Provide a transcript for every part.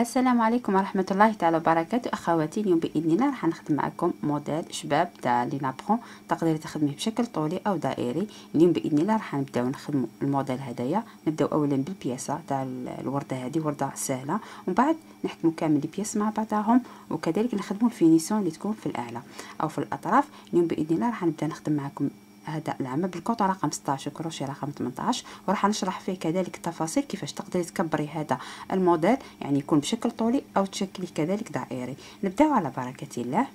السلام عليكم ورحمة الله تعالى وبركاته. أخواتي اليوم بإذن الله راح نخدم معكم موديل شباب تاع les napperons. تقدري تخدميه بشكل طولي أو دائري. اليوم بإذن الله راح نبداو نخدمو الموديل هدايا. نبداو أولا بالبياسة تاع الوردة هذه وردة سهلة. ومن بعد نحكمو كامل les pièces مع بعضهم. وكذلك نخدمو ال finition اللي تكون في الأعلى أو في الأطراف. اليوم بإذن الله راح نبدأ نخدم معكم هذا العمل بال coton رقم 16 كروشيه رقم 18 وراح نشرح فيه كذلك التفاصيل كيفاش تقدري تكبري هذا الموديل يعني يكون بشكل طولي أو تشكلي كذلك دائري. نبداو على بركة الله.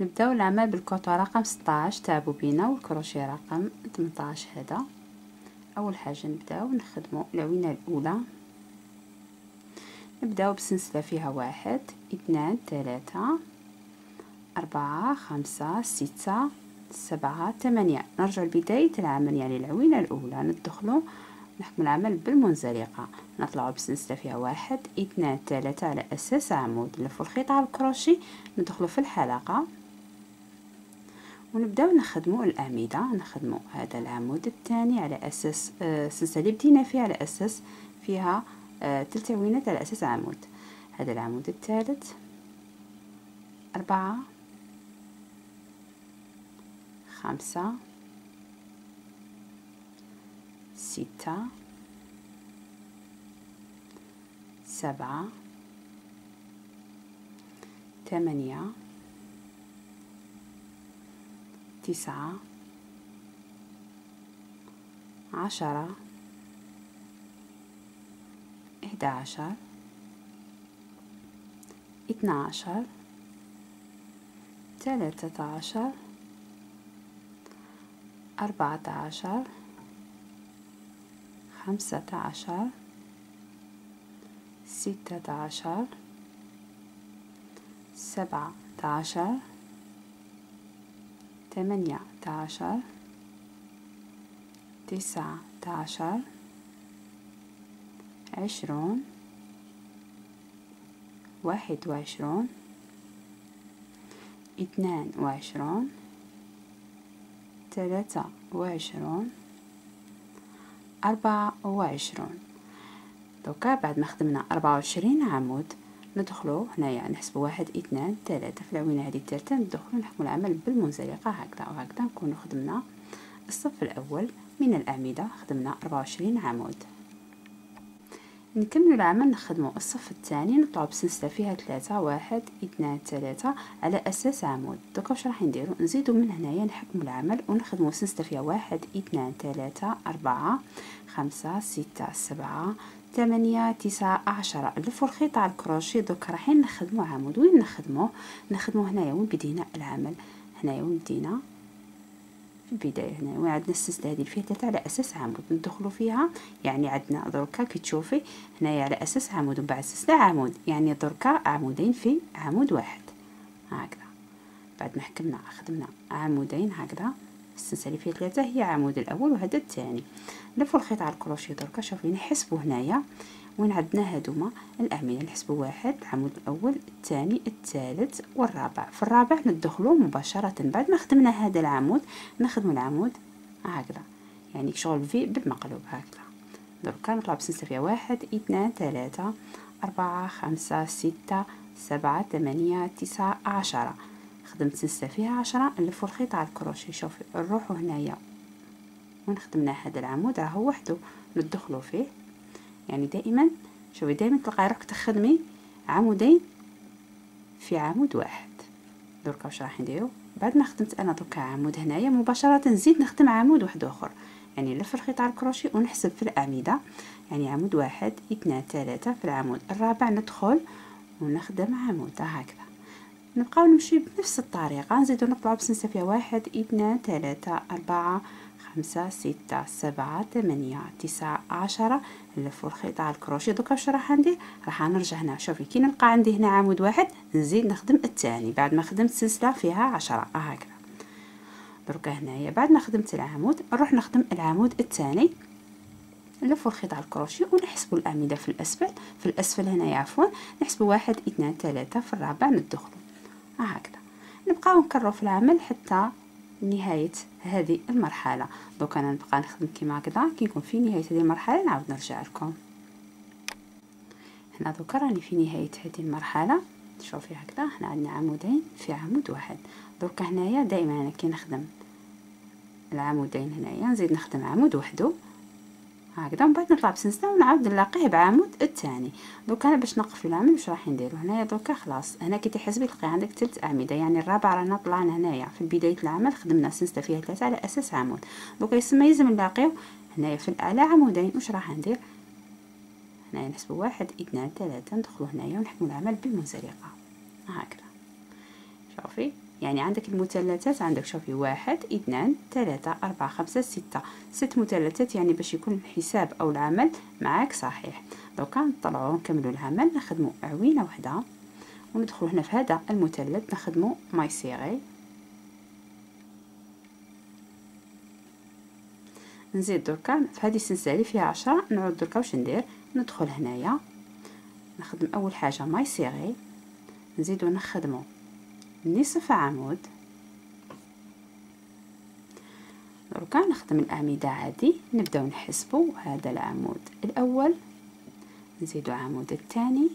نبداو العمل بالكوطه رقم 16 تاع بوبينه والكروشيه رقم 18 هذا. أول حاجة نبداو نخدموا العوينة الأولى. نبداو بسلسلة فيها واحد اثنان ثلاثة أربعة خمسة ستة. سبعة ثمانية نرجع لبداية العمل يعني العوينة الأولى. ندخلو نحكم العمل بالمنزلقة. نطلعو بسلسلة فيها واحد اثنان ثلاثة. على أساس عمود نلفو الخيط على الكروشي. ندخلو في الحلقة. ونبداو نخدمو الأعمدة نخدمو هذا العمود الثاني على أساس آه السلسلة اللي بدينا فيها على أساس فيها آه تلت عوينات على أساس عمود. هذا العمود الثالث. أربعة. خمسة ستة سبعة ثمانية تسعة عشرة إحدى عشر اثنا عشر ثلاثة عشر. أربعة عشر خمسة عشر ستة عشر سبعة عشر ثمانية عشر تسعة عشر عشرون واحد وعشرون اثنان وعشرون. ثلاثة وعشرون. أربعة وعشرون. دوكا بعد ما خدمنا أربعة وعشرين عمود ندخلو هنايا نحسبو واحد اثنان ثلاثة. في العوينة هذه الثالثة ندخلو نحكمو العمل بالمنزلقة هكذا وهكذا نكونو خدمنا الصف الأول. من الأعمدة خدمنا أربعة وعشرين عمود. نكمل العمل نخدمو الصف الثاني نطلعو بسلسلة فيها ثلاثة واحد اثنان ثلاثة على أساس عمود. دوكا واش راح نديرو؟ نزيدو من هنايا نحكمو العمل ونخدمو سلسلة فيها واحد اثنان ثلاثة أربعة خمسة ستة سبعة ثمانية تسعة عشرة. نلفو الخيط على الكروشي دوكا رايحين نخدمو عمود. وين نخدموه نخدمو هنايا وين بدينا العمل؟ هنايا وين بدينا؟ في البداية هنا. عندنا السلسلة هذه ثلاثة على أساس عمود ندخلوا فيها. يعني عندنا دركا كي تشوفي هنايا على أساس عمود ومن بعد سلسلة عمود. يعني دركا عمودين في عمود واحد. هكذا. بعد ما حكمنا خدمنا عمودين هكذا. السلسلة اللي فيها ثلاثة هي عمود الأول وهذا الثاني. لفوا الخيط على الكروشيه دركا. شوفي نحسبوا هنايا. وين عندنا هادوما الأعمدة نحسبوا واحد العمود الأول الثاني الثالث والرابع. في الرابع ندخلو مباشرة بعد ما خدمنا هذا العمود. نخدمو العمود هكذا يعني شغل في بالمقلوب هكذا. دركا نطلع فيها واحد اثنان ثلاثة أربعة خمسة ستة سبعة ثمانية تسعة عشرة. خدمت سلسلة فيها عشرة نلفو الخيط على الكروشي شوفي نروحو هنايا. وين خدمنا هذا العمود راهو وحده ندخلو فيه. يعني دائما شوفي دائما تلقاي راك تخدمي عمودين في عمود واحد. دركا واش راح نديرو؟ بعد ما خدمت أنا دركا عمود هنايا مباشرة نزيد نخدم عمود واحد آخر. يعني نلف الخيط على الكروشي ونحسب في الأعمدة. يعني عمود واحد اثنان ثلاثة في العمود. الرابع ندخل ونخدم عمود. هكذا. نبقاو نمشي بنفس الطريقة. نزيدو نطلع بسنسة فيها واحد اثنان ثلاثة أربعة خمسة ستة سبعة ثمانية تسعة عشرة. نلفو الخيط على الكروشي دوكا واش راح ندير راح نرجع هنا. شوفي كي نلقى عندي هنا عمود واحد نزيد نخدم الثاني. بعد ما خدمت سلسلة فيها عشرة. هكذا. دركا هنايا. بعد ما خدمت العمود نروح نخدم العمود الثاني. نلفو الخيط على الكروشي ونحسبوا الأعمدة في الأسفل. في الأسفل هنايا عفوا نحسبوا واحد اثنان ثلاثة. في الرابع ندخلوا هكذا. نبقاو نكرروا في العمل حتى نهاية هذه المرحلة. دوك أنا نبقى نخدم كيما هكذا. كي نكون في نهاية هذه المرحلة نعاود نرجع لكم. هنا دوكا راني في نهاية هذه المرحلة. شوفي هكذا هنا عندنا عمودين في عمود واحد. دركا هنايا دائما أنا كي نخدم العمودين هنايا نزيد نخدم عمود وحده. هكذا. من بعد نطلع بسنسله ونعاود نلاقيه بعمود الثاني. دوكا أنا باش نقفل العمل واش راح نديرو هنايا دوكا خلاص. هنا كي تحسبي تلقي عندك ثلاث اعمده يعني الرابعه رانا طلعنا هنايا. في بداية العمل خدمنا سنسله فيها ثلاثة على أساس عمود. دوكا يسمى يلزم نلاقيو هنايا في الاعلى عمودين. واش راح ندير؟ هنايا نحسبو واحد اثنان ثلاثة. ندخلو هنايا ونحكمو العمل بالمنزلقة هكذا. شوفي. يعني عندك المثلثات عندك شوفي واحد اثنان ثلاثة أربعة خمسة ستة. ست مثلثات يعني باش يكون الحساب أو العمل معاك صحيح. لو كان نطلعو نكملو العمل نخدمو عوينة وحدة. وندخلو هنا في هذا المثلث نخدمو maille serrée نزيد دركا في هذه السلسلة فيها عشرة نعود دركا واش ندير؟ ندخل هنايا. نخدم أول حاجة ماي سيغي نزيدو نخدمو. نصف عمود. دركا نخدم الاعمده عادي. نبداو نحسبو هذا العمود الأول. نزيدو عمود الثاني.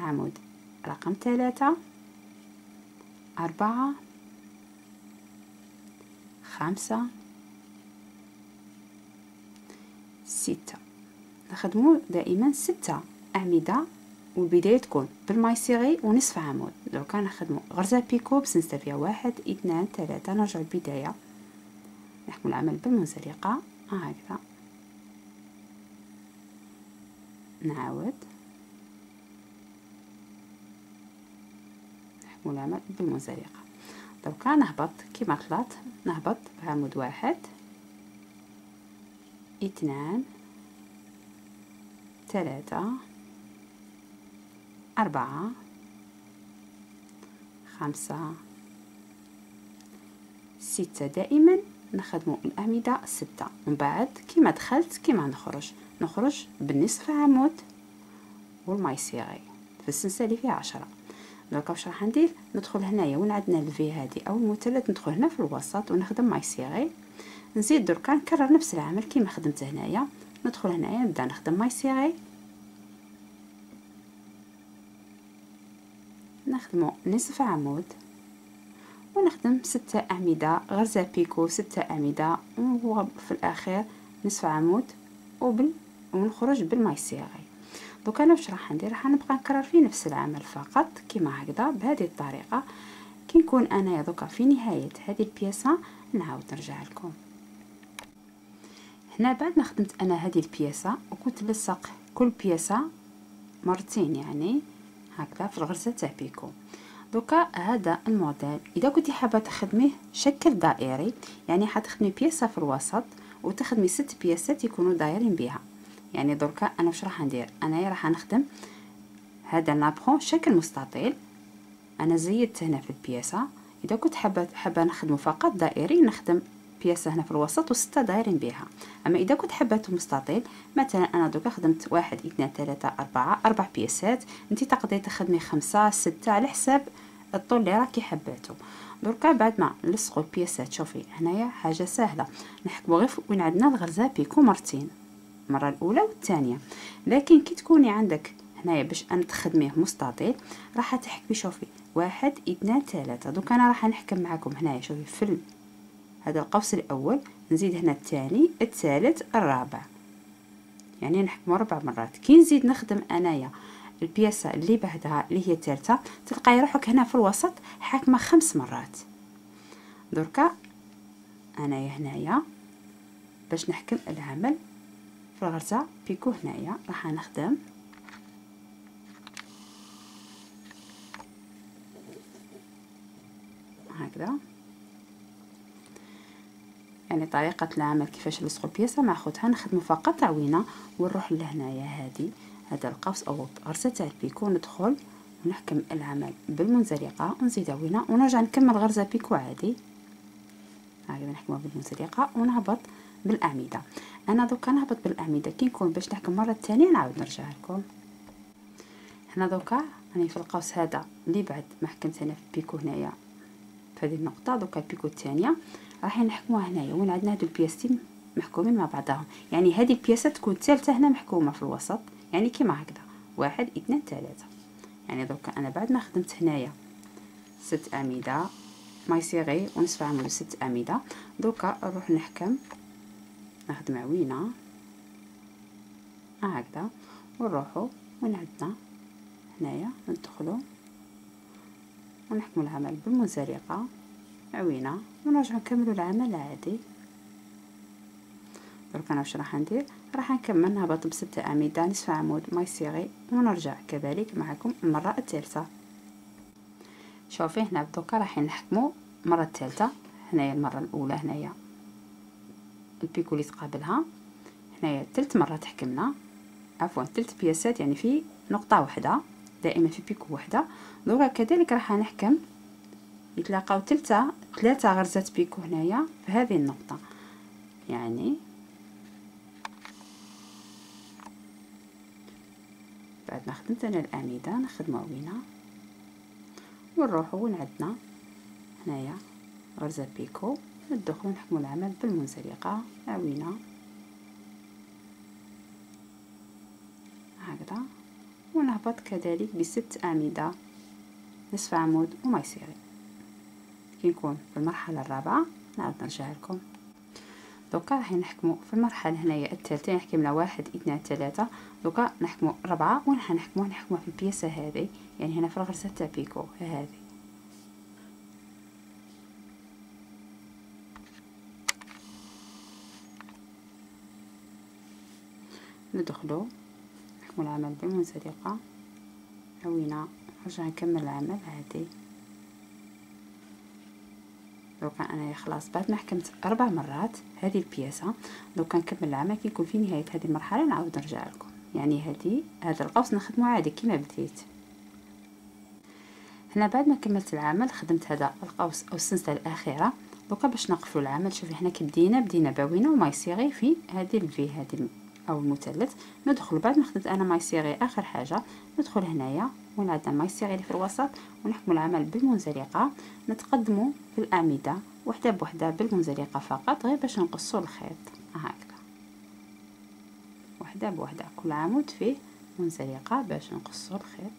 عمود رقم ثلاثة. أربعة. خمسة. ستة. نخدمو دائما ستة أعمدة والبداية تكون بالمايسيغي ونصف عمود دركا نخدمو غرزة بيكو بسنستا فيها واحد اثنان ثلاثة نرجع البداية نحكم العمل بالمنزلقة هكذا. نعاود. نحكم العمل بالمنزلقة دركا نهبط كيما طلعت نهبط بعمود واحد اثنان ثلاثة أربعة خمسة ستة دائما. نخدمو الأعمدة ستة. ومن بعد كيما دخلت كيما نخرج. نخرج بالنصف عمود وال maille serrée في السلسلة اللي فيها عشرة. دروكا واش راح ندير ندخل هنايا وين عندنا ال V هادي أو المثلث ندخل هنا في الوسط ونخدم maille serrée نزيد دركا نكرر نفس العمل كيما خدمت هنايا. ندخل هنايا نبدأ نخدم maille serrée نخدمو نصف عمود ونخدم ستة أعمدة غرزة picot ستة أعمدة وفي الأخير نصف عمود وبال ونخرج بال maille serrée دوك أنا واش راح ندير راح نبقى نكرر في نفس العمل فقط كيما هكذا بهذه الطريقة. كي نكون أنا دوكا في نهاية هذه البياسة نعاود نرجع لكم. هنا بعد ما خدمت أنا هذه البياسة وكنت لصق كل بياسة مرتين يعني. هكذا في الغرزه تاع picot دوكا هذا الموديل. إذا كنتي حابة تخدميه شكل دائري يعني حتخدمي بياسه في الوسط وتخدمي ست بياسات يكونوا دايرين بها يعني دركا أنا واش راح ندير؟ أنايا راح نخدم هذا لابخون شكل مستطيل. أنا زيدت هنا في البياسه إذا كنت حابة حابة نخدمه فقط دائري نخدم بياسة هنا في الوسط وستة دايرين بها. أما إذا كنت حبيت مستطيل مثلا أنا دوكا خدمت واحد اثنان ثلاثة أربعة أربع بياسات. انت تقدري تخدمي خمسة ستة على حساب الطول اللي راكي حبيتو دركا بعد ما نلصقوا البياسات. شوفي هنايا حاجة سهلة. نحكموا غير وين عندنا الغرزة بيكو مرتين المره الأولى والثانية. لكن كي تكوني عندك هنايا باش أن تخدميه مستطيل راح تحكمي شوفي واحد اثنان ثلاثة. دوك أنا راح نحكم معكم هنايا شوفي في هذا القوس الأول نزيد هنا الثاني الثالث الرابع. يعني نحكم أربع مرات. كي نزيد نخدم أنايا البياسة اللي بعدها اللي هي الثالثة تلقاي روحك هنا في الوسط حاكمة خمس مرات. دركا أنايا هنايا باش نحكم العمل. في الغرزة بيكو هنايا راح نخدم. هكذا. يعني طريقة العمل كيفاش نلصقو البياسة مع خوتها نخدمو فقط عوينة ونروح لهنايا. هادي هذا القوس أو غرزة تاع ال picot. ندخل ونحكم العمل بالمنزلقة ونزيد عوينة ونرجع نكمل غرزة picot عادي. هكذا نحكمها بالمنزلقة ونهبط بالأعمدة. أنا دوكا نهبط بالأعمدة. كي نكون باش نحكم مرة ثانية نعاود نرجع لكم. هنا دوكا راني في القوس هذا اللي بعد ما حكمت هنا في ال picot هنايا. في هذه النقطة دوكا ال picot الثانية راح نحكموها هنايا وين عندنا هادو البياستين محكومين مع بعضهم. يعني هذه البياسة تكون الثالثه هنا محكومة في الوسط يعني كيما هكذا. واحد اثنان ثلاثة. يعني دركا أنا بعد ما خدمت هنايا ست اعمدة مايسيغي ونصف عمود ست اعمدة دركا نروح نحكم. نخدم عوينة هكذا. ونروحو وين عندنا؟ هنايا ندخلو. ونحكمو العمل بالمنزلقة عوينة. ونرجعو نكملو العمل عادي. درك أنا واش راح ندير؟ راح نكمل نهبط بستة اعمدة نصف عمود مايسيغي ونرجع كذلك معكم المرة الثالثة. شوفي هنا دوكا راح نحكمو المرة الثالثة هنايا المرة الأولى هنايا. البيكو اللي تقابلها. هنايا ثلث مرة تحكمنا. عفوا ثلث بياسات يعني في نقطة واحدة دائما في بيكو واحدة. دوكا كذلك راح نحكم. يتلاقاو ثلاثة ثلاثة غرزات بيكو هنايا في هذه النقطة. يعني بعد ما خدمت أنا الاعمده نخدمو وينة. ونروحو وين عندنا هنايا غرزه بيكو. ندخلو نحكمو العمل بالمنزلقه عوينه هكذا. ونهبط كذلك بست اعمده نصف عمود وما يصير. كي نكون في المرحلة الرابعة نعاود نرجع لكم. دوكا راح نحكمو في المرحلة هنايا الثالثه نحكمنا واحد اثنان ثلاثة. دوكا نحكمو ربعة وين حنحكمو نحكمو في البياسة هذه. يعني هنا في الغرزه تاع بيكو هذه. ندخلو نحكمو العمل بالمنزلقه عوينه نرجع نكمل العمل عادي دوكا أنا خلاص بعد ما حكمت أربع مرات هذه البياسة دوكا نكمل العمل كي يكون في نهاية هذه المرحلة نعاود نرجع لكم. يعني هذه هذا القوس نخدمه عادي كيما بديت. هنا بعد ما كملت العمل خدمت هذا القوس أو السلسلة الأخيرة. دوكا باش نقفلوا العمل شوفي حنا كي بدينا بدينا بعوينة و maille serrée في هذه ال V هذه أو المثلث. ندخل بعد ما خدمت أنا ما يصيغي آخر حاجة ندخل هنايا. ما يصيغي اللي في الوسط ونحكم العمل بالمنزلقة. نتقدموا في الاعمده وحدة بوحدة بالمنزلقة فقط غير باش نقصوا الخيط. هكذا وحدة بوحدة. كل عمود فيه منزلقة باش نقصوا الخيط.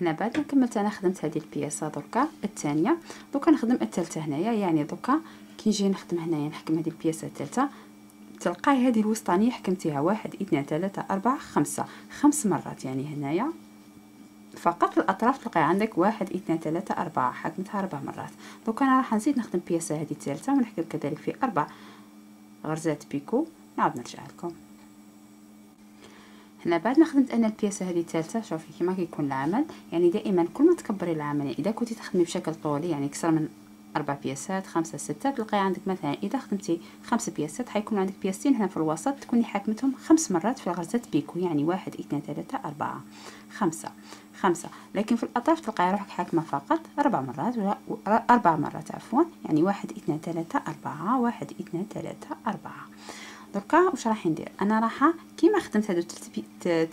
هنا بعد ما كملت أنا خدمت هذه البياسة دركا الثانية دركا نخدم الثالثة هنايا يعني دركا كي نجي نخدم هنايا نحكم هذه البياسة الثالثة. تلقاي هذه الوسطانية حكمتيها واحد اثنين ثلاثة أربعة خمسة. خمس مرات يعني هنايا. فقط الأطراف تلقاي عندك واحد اثنين ثلاثة أربعة. حكمتها أربع مرات. دوك أنا راح نزيد نخدم بياسة هذه الثالثة ونحكم كذلك في أربع. غرزات بيكو. نعاود نرجع لكم. هنا بعد ما خدمت أنا البياسة هذه الثالثة شوفي كيما كيكون العمل. يعني دائما كل ما تكبري العمل يعني إذا كنتي تخدمي بشكل طولي يعني أكثر من أربع بياسات خمسة ستة. تلقاي عندك مثلا إذا خدمتي خمس بياسات حيكون عندك بياستين هنا في الوسط تكوني حاكمتهم خمس مرات في غرزة بيكو. يعني واحد اثنين ثلاثة أربعة خمسة خمسة. لكن في الأطراف تلقاي روحك حاكمة فقط أربع مرات أربع مرات عفوا. يعني واحد اثنين ثلاثة أربعة واحد اثنين ثلاثة أربعة. دركا واش راح ندير؟ أنا راح كيما خدمت هادو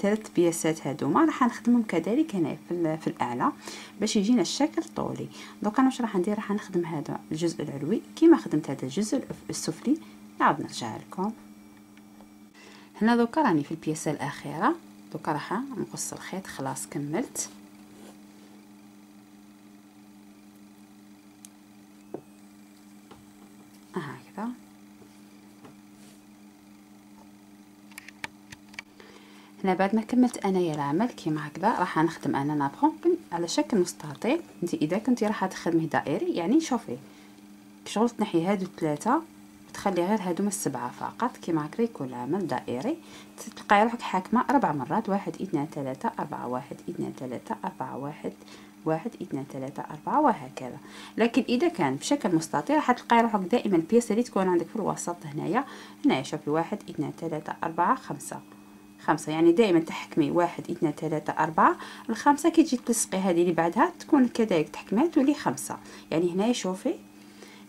ثلاث بياسات هادوما راح نخدمهم كذلك هنا في, في الأعلى باش يجينا الشكل طولي. دركا أنا واش راح ندير؟ راح نخدم هذا الجزء العلوي. كيما خدمت هذا الجزء السفلي نعاود نرجع لكم. هنا دوكا راني في البياسة الأخيرة. دوكا راح نقص الخيط خلاص كملت هكذا هنا بعد ما كملت أنايا العمل كيما هكذا راح نخدم أنا نابخون على شكل مستطيل. أنت إذا كنتي راح تخدميه دائري يعني شوفي. شغل تنحي هادو الثلاثه تخلي غير هادو السبعة فقط كيما هكذا يكون العمل دائري. تلقاي روحك حاكمة أربع مرات واحد اثنان ثلاثة أربعة واحد اثنان ثلاثة أربعة واحد واحد اثنان ثلاثة أربعة وهكذا. لكن إذا كان بشكل مستطيل راح تلقاي روحك دائما البياسة اللي تكون عندك في الوسط هنايا. هنايا شوفي واحد اثنان ثلاثة أربعة خمسة. خمسة. يعني دائما تحكمي واحد اثنان ثلاثة أربعة. الخمسة كي تجي تلصقي هذه اللي بعدها تكون كذلك تحكمي تولي خمسة. يعني هنا شوفي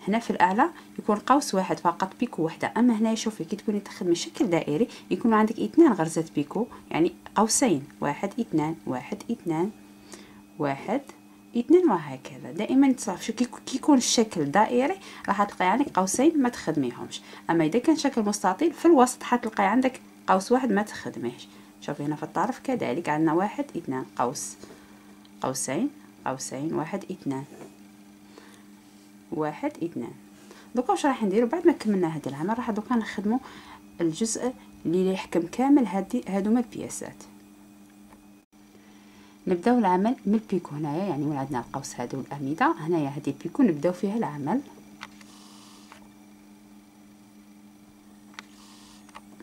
هنا في الاعلى يكون قوس واحد فقط بيكو وحدة. أما هنا شوفي كي تكوني تخدمي شكل دائري يكون عندك اثنان غرزات بيكو. يعني قوسين واحد اثنان واحد اثنان واحد اثنان وهكذا. دائما تصرف كي يكون الشكل دائري راح تلقاي عندك قوسين ما تخدميهمش. أما إذا كان شكل مستطيل في الوسط حتلقاي عندك قوس واحد ما تخدميهش شوفي هنا في الطرف كذلك عندنا واحد اثنان. قوس. قوسين قوسين واحد اثنان. واحد اثنان. دوكا واش راح نديرو؟ بعد ما كملنا هذا العمل راح دوكا نخدمو الجزء اللي يحكم كامل هادي هادوما البياسات. نبداو العمل من البيكو هنايا يعني وين عندنا القوس هادو الاعمده هنايا هذه البيكو نبداو فيها العمل.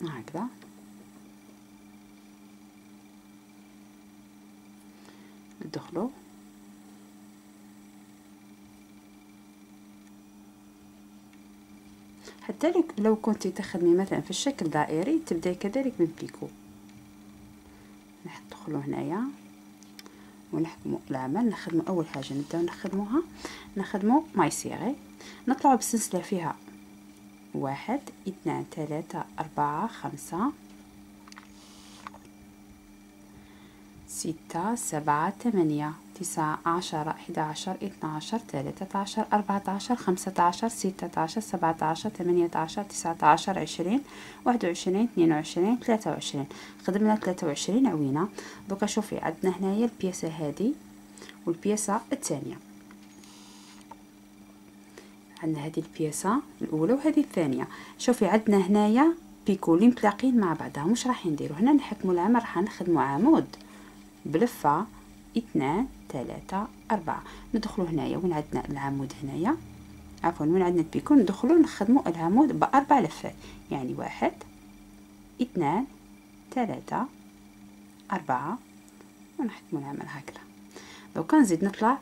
هكذا. ندخلو حتى لو كنتي تخدمي مثلا في الشكل دائري تبداي كذلك من بيكو. ندخلو هنايا. ونحكمو العمل نخدمو أول حاجة نبداو نخدموها. نخدمو ماي سيغي نطلعو بالسلسله فيها واحد اثنان ثلاثة أربعة خمسة. ستة سبعة ثمانية تسعة عشرة إحدى عشر اثنا عشر ثلاثة عشر أربعة عشر خمسة عشر ستة عشر سبعة عشر ثمانية عشر تسعة عشر عشرين واحد وعشرين اثنين وعشرين ثلاثة وعشرين. خدمنا ثلاثة وعشرين عوينة. دوكا شوفي عندنا هنايا البياسة هذه والبياسة الثانية. عندنا هذه البياسة الأولى وهذه الثانية. شوفي عندنا هنايا بيكو اللي متلاقين مع بعضهم واش راح نديرو هنا نحكمو العمل راح نخدمو عمود. بلفة اثنان ثلاثة أربعة. ندخلو هنايا. وين عندنا العمود هنايا؟ عفوا وين عندنا البيكون؟ ندخلو نخدمو العمود بأربع لفات. يعني واحد اثنان ثلاثة أربعة. ونحكمو العمل هكذا. لو كان نزيد نطلع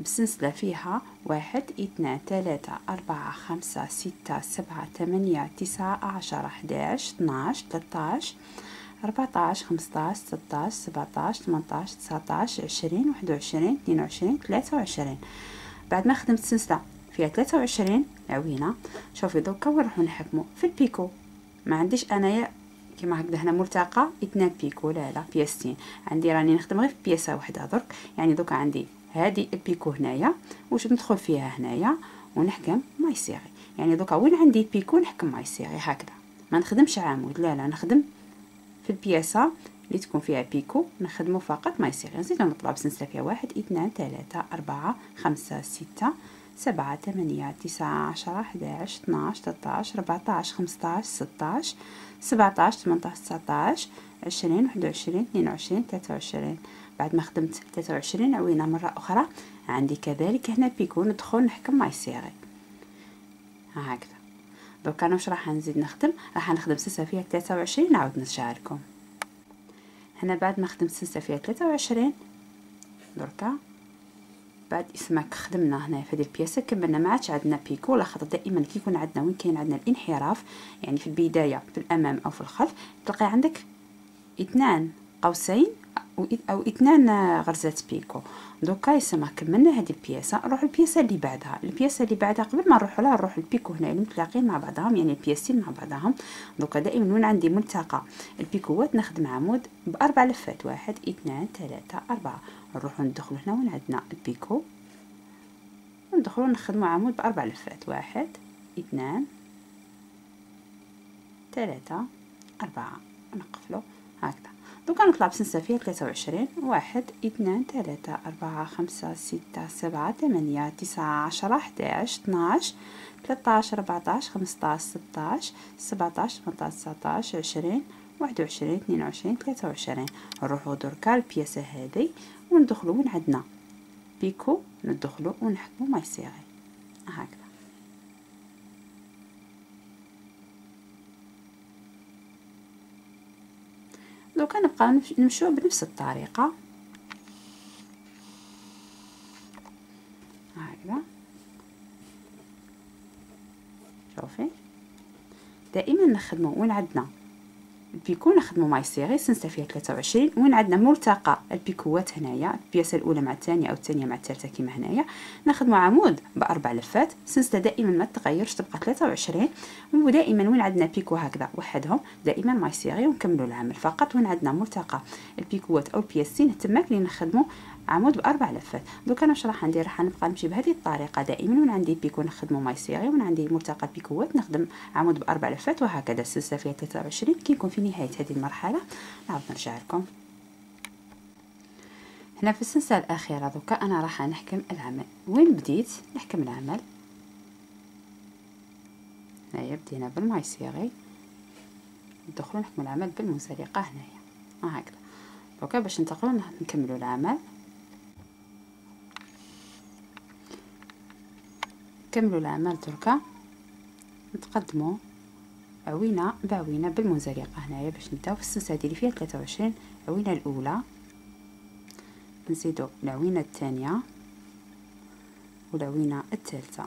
بسلسلة فيها واحد اثنان ثلاثة أربعة خمسة ستة سبعة ثمانية تسعة عشرة حداش اثناش ثلاثة أربعتاش خمسطاش ستاش سبعتاش تمنتاش تسعتاش عشرين واحد وعشرين اثنين وعشرين ثلاثة وعشرين. بعد ما خدمت سلسلة فيها ثلاثة وعشرين عوينة شوفي دوكا وين نروحو نحكمو؟ في ال picot. ما عنديش انايا كيما هكذا هنا ملتقى اثنان picot. لا لا بياستين عندي راني نخدم غير في بياسه وحده درك. يعني دوكا عندي هذه ال picot هنايا واش ندخل فيها هنايا؟ ونحكم maille serrée يعني دوكا وين عندي picot نحكم maille serrée هكذا. ما نخدمش عمود لا لا نخدم في البياسة اللي تكون فيها picot نخدمو فقط maille serrée نزيد نطلع بسنسلة فيها واحد اثنان ثلاثة أربعة خمسة ستة سبعة ثمانية تسعة عشرة حداش اثناش تلاتاش ربعتاش خمسطاش ستاش سبعتاش تسعتاش عشرين واحد وعشرين اثنين وعشرين ثلاثة وعشرين. بعد ما خدمت ثلاثة وعشرين عوينة مرة أخرى. عندي كذلك هنا picot ندخل نحكم maille serrée هكذا دوكا أنا واش راح نزيد نخدم؟ راح نخدم سلسلة فيها 23 نعاود نشارككم هنا بعد ما خدمت سلسلة فيها 23 دركا بعد اسمك خدمنا هنا في هذه البياسة كملنا ما عادش عندنا بيكو. ولا خاطر دائما كي يكون عندنا وين كاين عندنا الانحراف يعني في البداية في الأمام أو في الخلف. تلقى عندك اثنان. قوسين أو اثنان غرزات بيكو. دوكا يسمى كملنا هذه البياسة نروح البياسة اللي بعدها. البياسة اللي بعدها قبل ما نروح لها نروح البيكو هنا متلاقين مع بعضهم يعني البياسين مع بعضهم. دوكا دائما وين عندي ملتقى؟ البيكوات نخدم عمود بأربع لفات واحد اثنان ثلاثة أربعة. نروحو ندخلو هنا وين عندنا؟ البيكو. وندخلو نخدمو عمود بأربع لفات واحد اثنان ثلاثة أربعة. نقفلو هكذا. دوكا نطلع بسنسة فيها ثلاثة وعشرين واحد اثنان ثلاثة أربعة خمسة ستة سبعة ثمانية تسعة عشرة حداش اثناش ثلاثة ربعتاش خمسطاش ستاش سبعتاش ثمنتاش تسعتاش عشرين واحد وعشرين اثنين وعشرين ثلاثة وعشرين. نروحو دركا البياسة هذي وندخلو وين عندنا. picot ندخلو ونحكمو maille serrée. هكذا. دوكا نبقى نمشيو بنفس الطريقة. هكذا. شوفي. دائما نخدمو وين عندنا ال picot نخدمو maille serrée سنسلة فيها 23 وين عندنا ملتقى. البيكوات هنايا البياسة الأولى مع الثانية أو الثانية مع الثالثة كيما هنايا. نخدمو عمود بأربع لفات سنسلة دائما ما تغيرش تبقى 23 ودائما وين عندنا picot هكذا وحدهم دائما maille serrée ونكملو العمل فقط. وين عندنا ملتقى. البيكوات أو البياسين تماك اللي نخدمو عمود بأربع لفات. دوك أنا واش راح ندير راح نبقى نمشي بهذه الطريقة دائما وين عندي picot نخدمو maille serrée وين عندي ملتقى بيكوات نخدم عمود بأربع لفات وهكذا السلسلة فيها 23 كي نكون في نهاية هذه المرحلة نعاود نرجع لكم. هنا في السلسلة الأخيرة دوكا أنا راح نحكم العمل. وين بديت؟ نحكم العمل. هنايا بدينا بالماي صيغي ندخلو نحكم العمل بالمنزلقه هنايا. هكذا. دوكا باش ننتقلوا نكملوا العمل. نكملوا العمل دركا نتقدموا عوينه بعوينه بالمنزلقه هنايا باش نبداو في السلسلة اللي فيها 23 عوينه الأولى. نزيدو العوينه الثانية والعوينه الثالثة.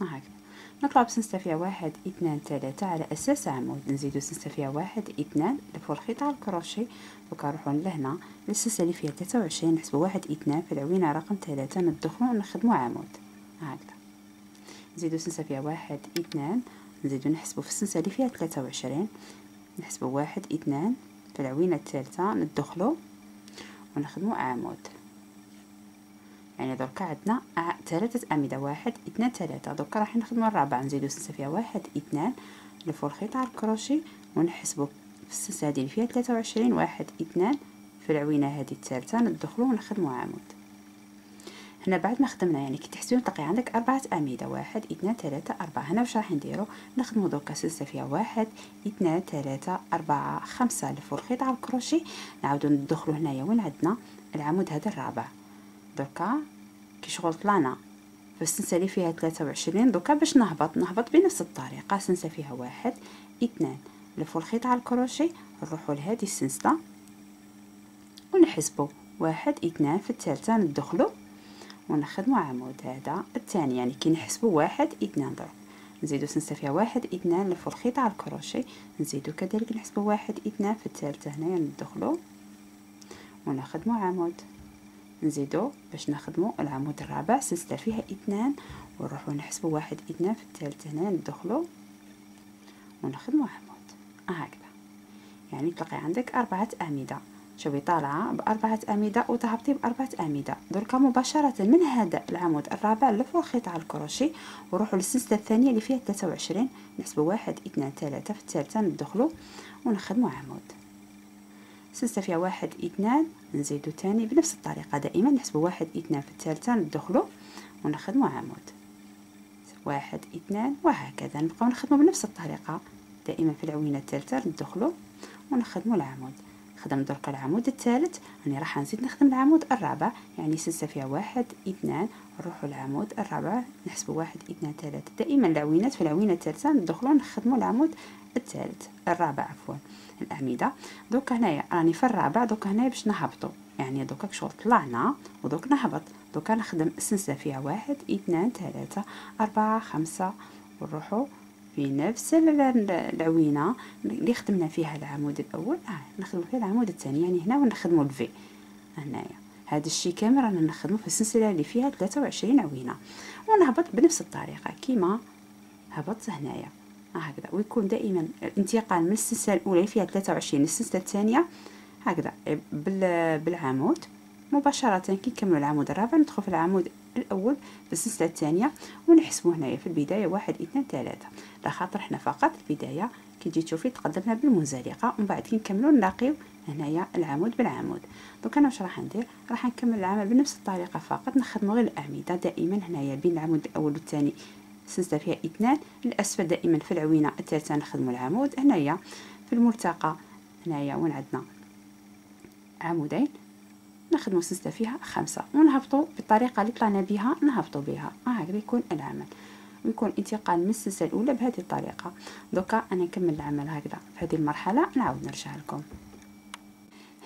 هكذا. نطلع فيها واحد اثنان ثلاثة على أساس عمود نزيدو سنسة فيها واحد اثنان. نلفو الخيط على الكروشي دوكا نروحو لهنا. للسلسلة اللي فيها ثلاثة وعشرين نحسبو واحد اثنان. في العوينة رقم ثلاثة. ندخلو ونخدمو عمود هكذا. نزيدو سنسة فيها واحد اثنان. نزيدو نحسبو في السنسة اللي فيها ثلاثة وعشرين. نحسبو واحد اثنان. في العوينة الثالثة ندخلو ونخدمو عمود يعني دركا عندنا ثلاثة أعمدة واحد اثنان ثلاثة دركا راح نخدمو الرابعة نزيدو سلسلة فيها واحد اثنان. نلفو الخيط على الكروشي ونحسبو في السلسلة هادي فيها ثلاثة وعشرين واحد اثنان. في العوينة هادي الثالثة ندخلو ونخدمو عمود. هنا بعد ما خدمنا يعني كي تحسبي تلقي عندك أربعة أعمدة واحد اثنان ثلاثة أربعة. هنا واش راح نديرو؟ نخدمو دوكا سلسلة فيها واحد اثنان ثلاثة أربعة خمسة. نلفو الخيط على الكروشي نعاودو ندخلو هنايا وين عندنا العمود هذا الرابع. دركا كي شغل طلعنا اللي فيها ثلاثة وعشرين دركا باش نهبط. نهبط بنفس الطريقة. سنسة فيها واحد اثنان نلفو الخيط على الكروشي نروحو لهذه السنسلة ونحسبو. واحد اثنان في الثالثة ندخلو ونخدمو عمود هذا. الثاني يعني كي نحسبو واحد اثنان درك نزيدو سنسة فيها واحد اثنان نلفو الخيط على الكروشي. نزيدو كذلك نحسبو واحد اثنان في الثالثة هنايا ندخلو ونخدمو عمود نزيدو باش نخدمو العمود الرابع سلسلة فيها إثنان ونروحو نحسبو واحد إثنان في الثالث هنا ندخلو ونخدمو عمود هكذا. يعني تلقي عندك أربعة أعمدة شوفي طالعة بأربعة أعمدة وتهبطي بأربعة أعمدة دركا مباشرة من هذا العمود الرابع لفوا الخيط على الكروشي وروحوا للسلسلة الثانية اللي فيها ثلاثة وعشرين. نحسبو واحد اثنان ثلاثة في الثالثة ندخلو ونخدمو عمود سلسلة فيها واحد اثنان نزيدو تاني بنفس الطريقة دائما نحسبو واحد إثنان في الثالثة ندخلو ونخدمو عمود واحد إثنان وهكذا نبقاو نخدمو بنفس الطريقة. دائما في العوينة الثالثة ندخلو ونخدمو العمود. خدم درك العمود الثالث راني راح نزيد نخدم العمود الرابع. يعني سلسلة فيها واحد إثنان نروحو العمود الرابع نحسبو واحد إثنان ثلاثة. دائما العوينات في العوينة الثالثة ندخلو نخدمو العمود الثالث الرابع عفوا الاعمده دوك هنايا راني في الرابع دوك هنايا باش نهبطو. يعني دوكا شغل طلعنا ودوك نهبط. دوكا نخدم السلسله فيها واحد اثنان ثلاثة أربعة خمسة ونروحو في نفس العوينة اللي خدمنا فيها العمود الأول. آه نخدمو فيها العمود الثاني. يعني هنا ونخدمو الفي. هنايا. هذا الشيء كامل رانا نخدمو في السلسلة اللي فيها 23 عوينة. ونهبط بنفس الطريقة. كيما هبطت هنايا. هكذا. ويكون دائما الانتقال من السلسلة الأولى فيها 23 للسلسلة الثانية هكذا بالعمود. مباشرة كي نكملوا العمود الرابع ندخل في العمود الأول في السلسلة الثانية ونحسبو هنايا في البداية واحد اثنان ثلاثة. لخاطر حنا فقط البداية. كي تجي تشوفي تقدمنا بالمنزلقة ومن بعد كي نكملو نلاقيو هنايا العمود بالعمود. donc أنا واش راح ندير؟ راح نكمل العمل بنفس الطريقة فقط نخدمو غير الأعمدة دائما هنايا بين العمود الأول والثاني سلسلة فيها اثنان الأسفل دائما في العوينة الثالثة نخدمو العمود هنايا في الملتقى هنايا وين عندنا؟ عمودين نخدمو سلسلة فيها خمسة ونهبطو بالطريقة اللي طلعنا بها نهبطو بها هكذا يكون العمل. ويكون انتقال من السلسلة الأولى بهذه الطريقة. دوكا أنا نكمل العمل هكذا في هذه المرحلة نعاود نرجع لكم.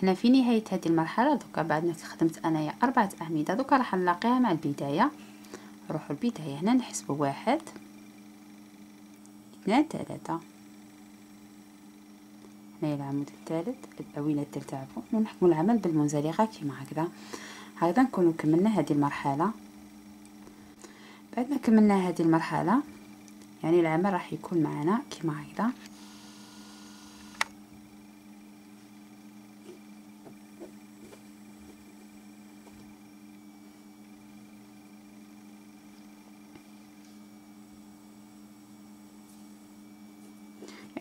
هنا في نهاية هذه المرحلة دوكا بعد ما خدمت أنايا أربعة أعمدة دوكا راح نلاقيها مع البداية. نروحو البداية. هنا نحسبو واحد اثنان ثلاثة. هنايا العمود الثالث الأويلة الثالثة عفوا ونحكمو العمل بالمنزلقة كيما هكذا. هكذا نكونو كملنا هذه المرحلة. بعد ما كملنا هذه المرحلة يعني العمل راح يكون معنا كيما هكذا.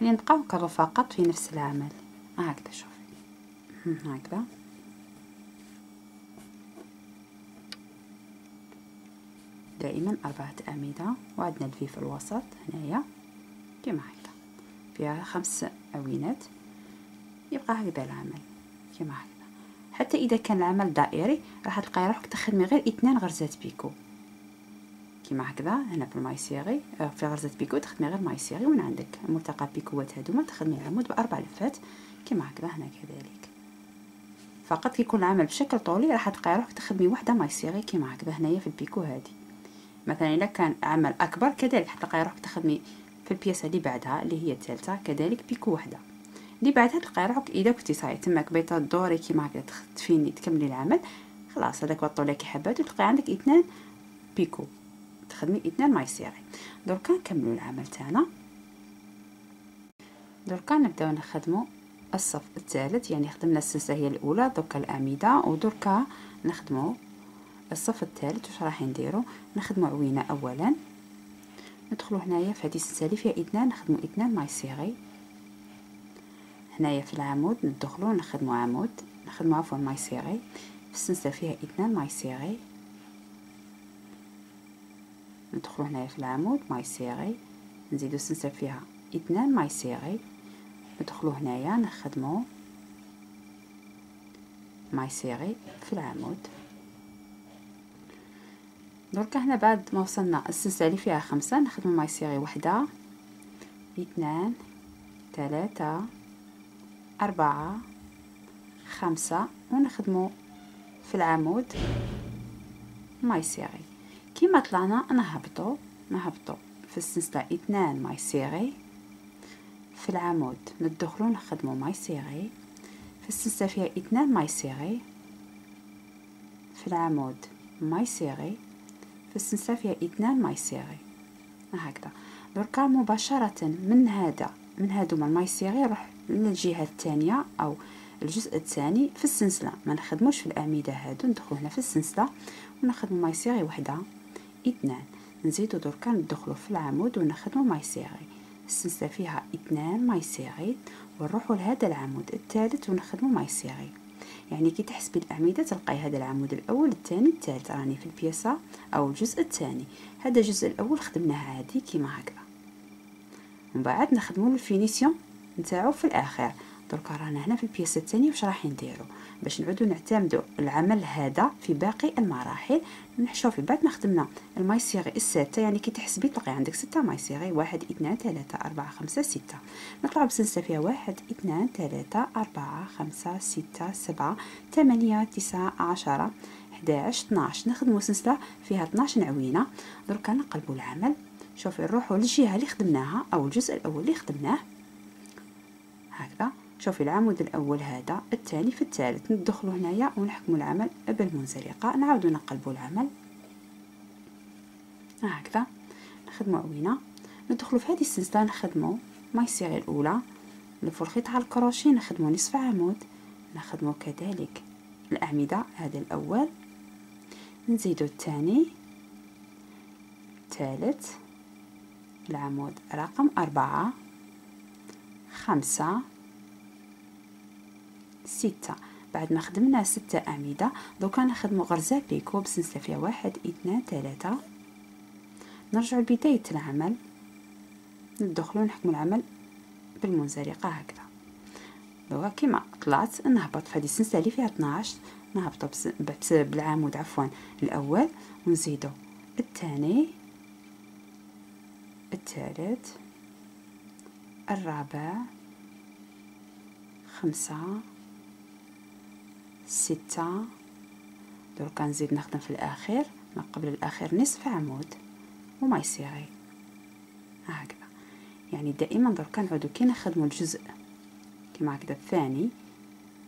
يعني نبقاو نكررو فقط في نفس العمل. هكذا شوفي. هكذا. دائما أربعة أعمدة وعندنا الفي في الوسط هنايا. كما هكذا. فيها خمس عوينات يبقى هكذا العمل. كما هكذا. حتى إذا كان العمل دائري راح تلقاي روحك تخدمي غير إثنان غرزات بيكو. كيما هكذا هنا في ال maille serrée آه، في غرزة picot تخدمي غير maille serrée وين عندك. ملتقى بيكوات هادوما تخدمي العمود بأربع لفات كيما هكذا هنا كذلك. فقط كيكون العمل بشكل طولي راح تلقاي روحك تخدمي وحدة maille serrée كيما هكذا هنايا في ال picot هادي. مثلا إلا كان عمل أكبر كذلك حتلقاي روحك تخدمي في البياسة اللي بعدها اللي هي الثالثة كذلك picot وحدة. اللي بعدها تلقاي روحك إذا كنتي صاي تماك بيتا دوري كيما هكا تفيني تكملي العمل خلاص هذاك الطول كي حبات وتلقاي عندك اثنان picot. تخدمي اثنان maille serrée دركا نكملوا العمل تاعنا. دركا نبداو نخدموا الصف الثالث يعني خدمنا السلسلة هي الأولى دركا الاعمده ودركا نخدموا الصف الثالث. واش راح نديرو؟ نخدموا عوينة اولا. ندخلوا هنايا في هذه السلسلة فيها اثنان نخدموا اثنان maille serrée هنايا في العمود ندخلوا نخدموا عمود نخدموا عفوا maille serrée في السلسلة فيها اثنان maille serrée ندخلوا هنايا في العمود maille serrée نزيدو سنسلة فيها اثنان maille serrée ندخلوا هنايا نخدمو maille serrée في العمود. دركا هنا بعد ما وصلنا السلسلة اللي فيها خمسة نخدمو maille serrée وحدة. اثنان ثلاثة أربعة خمسة ونخدمو في العمود maille serrée كيما طلعنا نهبطو نهبطو في السلسلة اثنان maille serrée في العمود ندخلو نخدمو maille serrée في السلسلة فيها اثنان maille serrée في العمود maille serrée في السلسلة فيها اثنان maille serrée هكذا. دركا مباشرة من هذا من هادوما ال maille serrée نروح للجهة الثانية أو الجزء الثاني في السلسلة. ما نخدموش في الأعمدة هادو ندخلو هنا في السلسلة ونخدمو maille serrée وحدة. إثنان. نزيدو دركا ندخلو في العمود ونخدمو maille serrée السلسلة فيها إثنان maille serrée ونروحو لهذا العمود الثالث ونخدمو maille serrée يعني كي تحسبي الاعمده تلقاي هذا العمود الأول الثاني الثالث. راني في البياسة أو الجزء الثاني. هذا الجزء الأول خدمناه عادي كيما هكذا. ومن بعد نخدمو ال finition نتاعو في الآخر. دركا رانا هنا في البياسه الثانية واش راح نديرو باش نعودو نعتمدو العمل هذا في باقي المراحل نشوفي بعد ما خدمنا ال maille serrée الستة يعني كي تحسبي تلقي عندك ستة maille serrée واحد اثنان ثلاثة أربعة خمسة ستة. نطلع بسلسلة فيها واحد اثنان ثلاثة أربعة خمسة ستة سبعة ثمانية تسعة عشرة حداش 12 نخدمو سلسلة فيها 12 عوينة دركا نقلبو العمل. شوفي نروحو للجهة اللي خدمناها أو الجزء الأول اللي خدمناه. هكذا. شوفي العمود الأول هذا الثاني في الثالث. ندخلوا هنايا ونحكموا العمل. بالمنزلقه نعاودوا نقلبوا العمل. هكذا. نخدموا عوينه ندخلوا في هذه السلسلة نخدموا مايسيغي الأولى. نلفوا الخيط على الكروشي نخدموا نصف عمود. نخدموا كذلك الأعمدة هذا الأول. نزيدوا الثاني. الثالث. العمود رقم أربعة. خمسة. ستة. بعد ما خدمنا ستة أعمدة دوكا نخدمو غرزة بيكو بسلسلة فيها واحد اثنان ثلاثة. نرجع لبداية العمل. ندخلو نحكمو العمل بالمنزلقة هكذا. دوكا كيما طلعت نهبط في هذه السلسلة اللي فيها 12 نهبطو بالعمود عفوا الأول ونزيدو الثاني الثالث الرابع خمسة ستة. دركا نزيد نخدم في الأخير ما قبل الأخير نصف عمود. وما يصيغي هكذا. يعني دائما دركا نعودو كي نخدمو الجزء. كيما هكذا الثاني.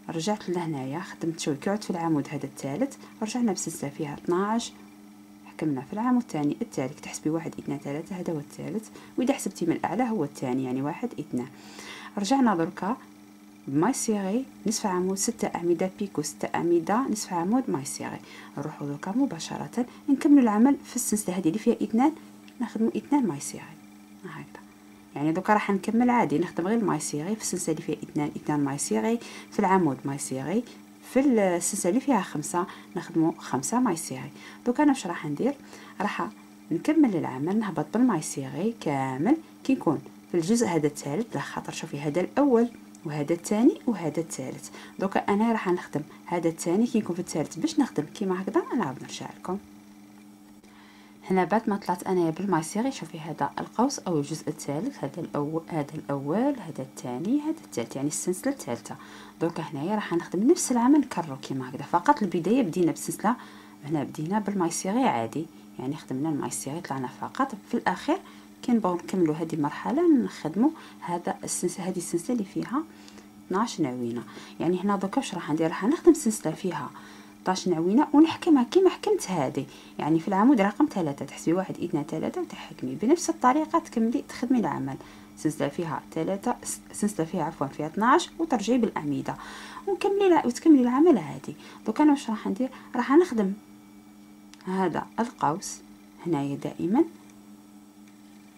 رجعت لهنايا خدمت شوي كعد في العمود هذا الثالث. رجعنا بسلسلة فيها 12 حكمنا في العمود الثاني الثالث. تحسبي واحد اثنان ثلاثة هذا هو الثالث. وإذا حسبتي من الأعلى هو الثاني. يعني واحد اثنان. رجعنا دركا maille serrée نصف عمود ستة أعمدة picot ستة أعمدة نصف عمود maille serrée نروحو دوكا مباشرة. نكملو العمل في السلسلة هذه اللي فيها إثنان. نخدمو إثنان maille serrée هكذا. يعني دوكا راح نكمل عادي. نخدم غير ال maille serrée في السلسلة اللي فيها إثنان إثنان maille serrée في العمود maille serrée في السلسلة اللي فيها خمسة نخدمو خمسة maille serrée دوكا أنا واش راح ندير؟ راح نكمل العمل. نهبط بال maille serrée كامل. كي نكون في الجزء هذا الثالث خاطر شوفي هذا الأول. وهذا الثاني وهذا الثالث. دوكا أنا راح نخدم هذا الثاني كي نكون في الثالث باش نخدم. كيما هكذا نعاود نرجع لكم هنا بعد ما طلعت انايا بال maille serrée شوفي هذا القوس أو الجزء الثالث هذا الأول هذا الأول هذا الثاني هذا الثالث يعني السلسلة الثالثة. دوكا هنايا راح نخدم نفس العمل نكررو كيما هكذا. فقط البداية بدينا بالسلسله هنا بدينا بالمايسيغي عادي. يعني خدمنا المايسيغي طلعنا فقط في الأخير كي نبغيو نكملوا هذه المرحلة نخدموا هذا السلسله هذه السلسلة اللي فيها 12 نعوينة. يعني هنا دوكا واش راح ندير؟ راح نخدم سلسلة فيها 12 نعوينة ونحكمها كيما حكمت هذه يعني في العمود رقم 3 تحسبي واحد اثنين ثلاثة وتحكمي. بنفس الطريقة تكملي تخدمي العمل. سلسلة فيها 3 سلسلة فيها عفوا فيها 12 وترجعي بالاعمده ونكملي وتكملي العمل عادي دوك أنا واش راح ندير؟ راح نخدم هذا القوس هنايا دائما.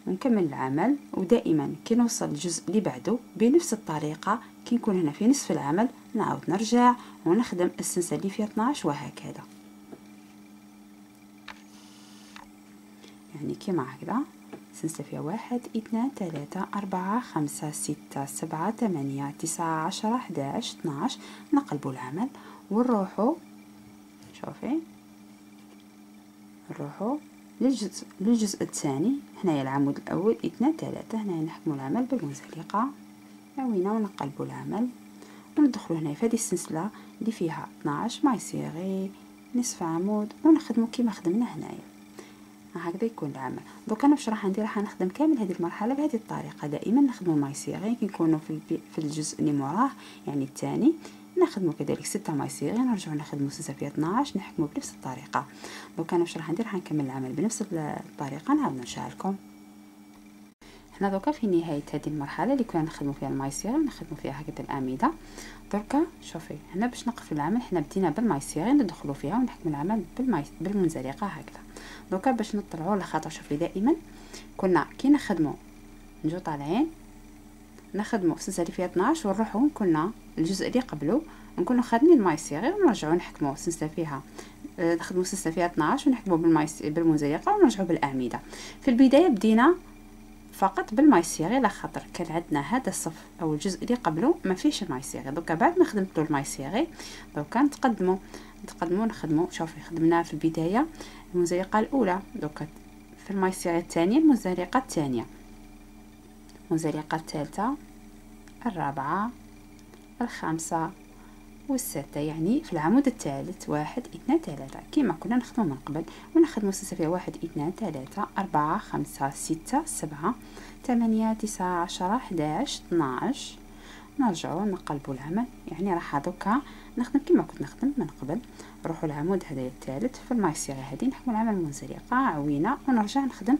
ونكمل العمل ودائما كي نوصل للجزء اللي بعده بنفس الطريقة كي نكون هنا في نصف العمل نعاود نرجع ونخدم السلسلة اللي فيها 12 وهكذا. يعني كيما هكذا سلسلة فيها واحد اثنان ثلاثة أربعة خمسة ستة سبعة ثمانية تسعة عشرة حداش اثناش نقلبوا العمل ونروحوا شوفي نروحوا للجزء للجزء الثاني هنايا العمود الأول إثنان ثلاثة. هنايا نحكموا العمل بالمنزلقة عوينا ونقلبوا العمل. وندخلوا هنا في هذه السلسلة اللي فيها 12 maille serrée نصف عمود ونخدموا كيما خدمنا هنايا. هكذا يكون العمل. دوك أنا واش راح ندير راح نخدم كامل هذه المرحلة بهذه الطريقة. دائما نخدموا maille serrée كي نكونوا في في الجزء اللي موراه يعني الثاني. نخدموا كذلك ستة maille serrée نرجعوا نخدموا ستة في 12 نحكموا بنفس الطريقة. دوك أنا واش راح ندير راح نكمل العمل بنفس الطريقة نعاود لكم هنا دوكا في نهاية هذه المرحلة اللي كنا نخدموا فيها ال maille serrée ونخدموا فيها هكذا الاعمده دركا شوفي هنا باش نقف العمل حنا بدينا بال maille serrée ندخلوا فيها ونحكم العمل بال maille بالمنزلقة هكذا. دوكا باش نطلعوا لخاطر شوفي دائما كنا كي نخدموا نجو طالعين نخدموا في السلسله فيها 12 ونروحوا كنا الجزء اللي قبله نكونوا خادمين ال maille serrée ونرجعوا نحكموا السلسله فيها. نخدموا السلسله فيها 12 ونحكموا بال maille بالمنزلقه ونرجعوا بالاعمده في البداية بدينا فقط بال maille serrée على خاطر كان عندنا هذا الصف أو الجزء اللي قبله ما فيش ال maille serrée. دوكا بعد ما خدمت له ال maille serrée دوكا نتقدموا نتقدموا نخدموا شوفي خدمنا في البداية. المزيقه الأولى دوكا في الماي سيغي الثانية المزيقه الثانية. المزيقه الثالثة الرابعة الخامسة والستة يعني في العمود الثالث واحد اثنان ثلاثة. كيما كنا نخدمو من قبل ونخدمو السلسلة فيها واحد اثنان ثلاثة أربعة خمسة ستة سبعة ثمانية تسعة عشرة حداش اثناش. نرجعو نقلبو العمل يعني راح دوكا نخدم كيما كنت نخدم من قبل. نروحو العمود هذايا الثالث في المايسيغي هذه نحكمو العمل منزلقة عوينة ونرجع نخدم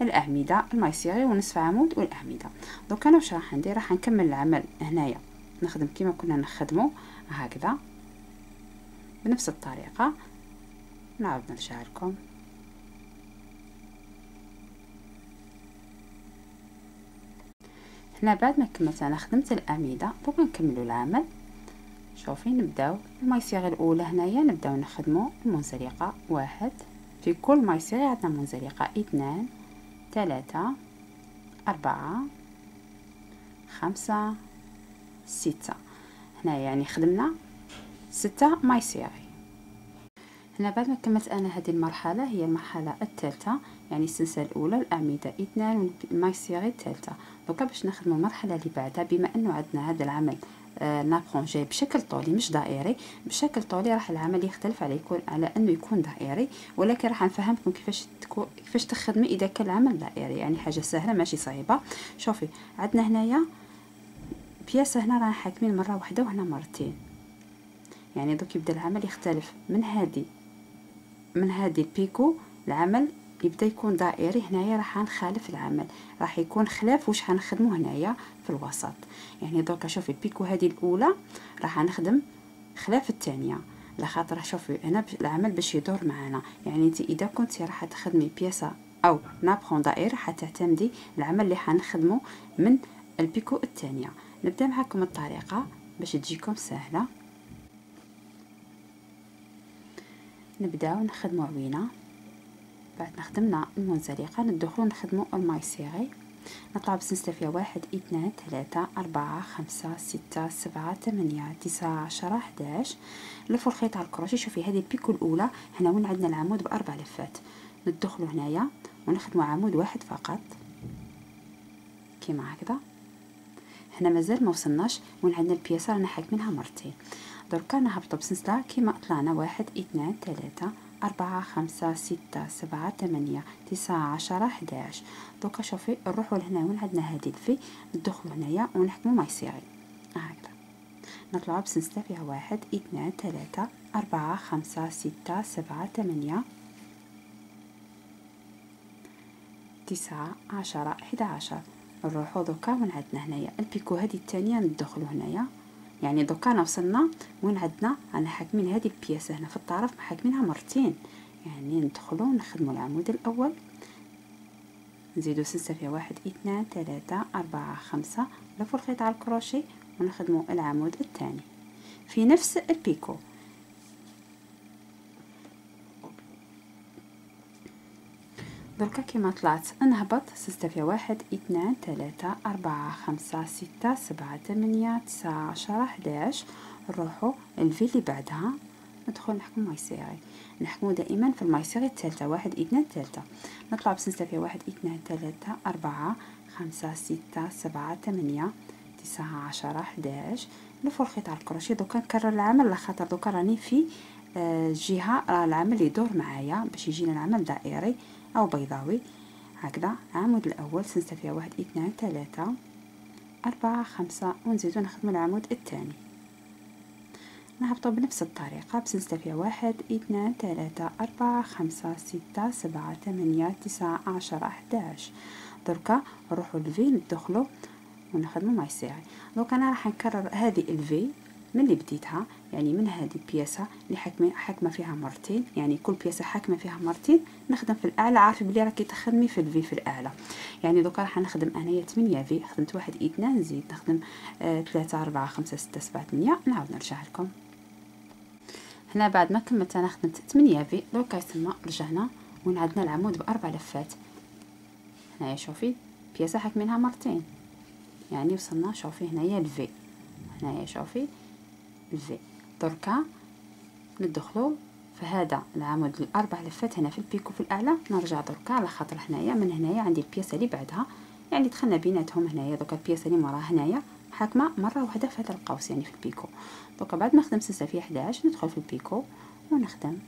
الأعمدة المايسيغي ونصف عمود والأعمدة دوكا أنا واش راح ندير راح نكمل العمل هنايا. نخدم كيما كنا نخدمو هكذا. بنفس الطريقة. نعاود لكم هنا بعد ما كملت أنا خدمت الاعمده دوكا نكملوا العمل. شوفي نبداو. ال maille serrée الأولى هنايا نبداو نخدمو. المنزلقة واحد. في كل maille serrée عندنا منزلقة اثنان. ثلاثة أربعة خمسة ستة. هنا يعني خدمنا ستة maille serrée هنا بعد ما كملت أنا هذه المرحلة هي المرحلة الثالثة يعني السلسله الأولى الاعمده إثنان والمايسيغي الثالثة. دوكا باش نخدموا المرحلة اللي بعدها بما أنه عندنا هذا العمل آه نابخون جاي بشكل طولي مش دائري. بشكل طولي راح العمل يختلف على يكون على أنه يكون دائري ولكن راح نفهمكم كيفاش كيفاش تخدمي إذا كان العمل دائري. يعني حاجة سهلة ماشي صعيبة. شوفي عندنا هنايا بياسة هنا رانا حاكمين مرة واحدة وهنا مرتين. يعني دوك يبدأ العمل يختلف. من هذه من هذه البيكو العمل يبدا يكون دائري هنايا راح نخالف العمل. راح يكون خلاف واش حنخدمو هنايا في الوسط. يعني دوكا شوفي البيكو هذه الأولى راح نخدم خلاف الثانية لخاطر شوفي هنا العمل باش يدور معنا يعني انت إذا كنتي راح تخدمي بياسة أو نابخون دائره حتعتمدي العمل اللي حنخدمه من البيكو الثانية نبدأ معكم الطريقة باش تجيكم سهلة. نبداو نخدمو عوينة. بعد ما خدمنا المنزلقه ندخلو نخدمو ال maille serrée نطلع بسلسلة فيها واحد اثنان ثلاثة أربعة خمسة ستة سبعة ثمانية تسعة عشرة حداش. نلفو الخيط على الكروشي شوفي هذه ال picot الأولى. هنا وين عندنا العمود بأربع لفات. ندخلو هنايا ونخدمو عمود واحد فقط. كيما هكذا. هنا مازال ما وصلناش. وين عندنا البياسة؟ رانا حاكمينها مرتين. دركا نهبطو بسلسلة كيما طلعنا واحد اثنان ثلاثة. أربعة خمسة ستة سبعة ثمانية تسعة عشرة حداش دوكا شوفي نروحو لهنا وين عندنا هادي ال V ندخلو هنايا ونحكمو maille serrée هكذا. نطلعو بسلسلة فيها واحد اثنان ثلاثة أربعة خمسة ستة سبعة ثمانية تسعة عشرة عشر نروحو دوكا وين عندنا هنايا ال picot هادي الثانية ندخلو هنايا. يعني دوكا وصلنا وين عندنا أنا حاكمين هذه البياسة. هنا في الطرف حاكمينها مرتين. يعني ندخلو نخدمو العمود الأول. نزيدو سلسله فيها واحد اثنان ثلاثة أربعة خمسة. نلفو الخيط على الكروشي ونخدمو العمود الثاني. في نفس البيكو دركا كيما طلعت؟ نهبط سلسلة فيها واحد اثنان ثلاثة أربعة خمسة ستة سبعة ثمانية تسعة عشرة حداش. نروحو ال V اللي بعدها. ندخل نحكم maille serrée نحكمو دائما في ال maille serrée الثالثة. واحد اثنان ثالثة نطلع بسلسلة فيها واحد اثنان ثلاثة أربعة خمسة ستة سبعة ثمانية تسعة عشرة حداش. نلفو الخيط على الكروشيه دوكا نكرر العمل لخاطر دوكا راني في آه، جهة راه العمل يدور معايا باش يجينا العمل دائري. أو بيضاوي. هكذا العمود الأول سلسلة فيها واحد اثنان ثلاثة أربعة خمسة ونزيدو نخدمو العمود الثاني. نهبطو بنفس الطريقة بسلسلة فيها واحد اثنان ثلاثة أربعة خمسة ستة سبعة ثمانية تسعة عشرة حداش دركا نروحو ل V ندخلو ونخدمو maille serrée donc أنا راح نكرر هذه ال V من اللي بديتها. يعني من هذه البياسة اللي حاكمة حاكمة فيها مرتين. يعني كل بياسة حاكمة فيها مرتين. نخدم في الأعلى. عارفة بلي راكي تخدمي في ال V في الأعلى. يعني دوكا راح نخدم أنايا ثمانية V. خدمت واحد إثنان نزيد نخدم آه ثلاثة أربعة خمسة ستة سبعة ثمانية نعاود نرجع لكم. هنا بعد ما كملت أنا خدمت ثمانية V. دوكا يسمى رجعنا وين عندنا العمود بأربع لفات. هنايا شوفي. بياسة حاكمينها مرتين. يعني وصلنا شوفي هنايا ال V. هنايا شوفي. ال V. دركا ندخلو. في هذا العمود الأربع لفات هنا في ال picot في الأعلى. نرجع دركا على خاطر هنايا. من هنايا عندي البياسة اللي بعدها. يعني دخلنا بيناتهم هنايا. دوكا البياسة اللي موراها هنايا. حاكمة مرة واحدة في هذا القوس يعني في ال picot. دوكا بعد ما خدمت سلسله فيها 11 ندخل في ال picot ونخدم.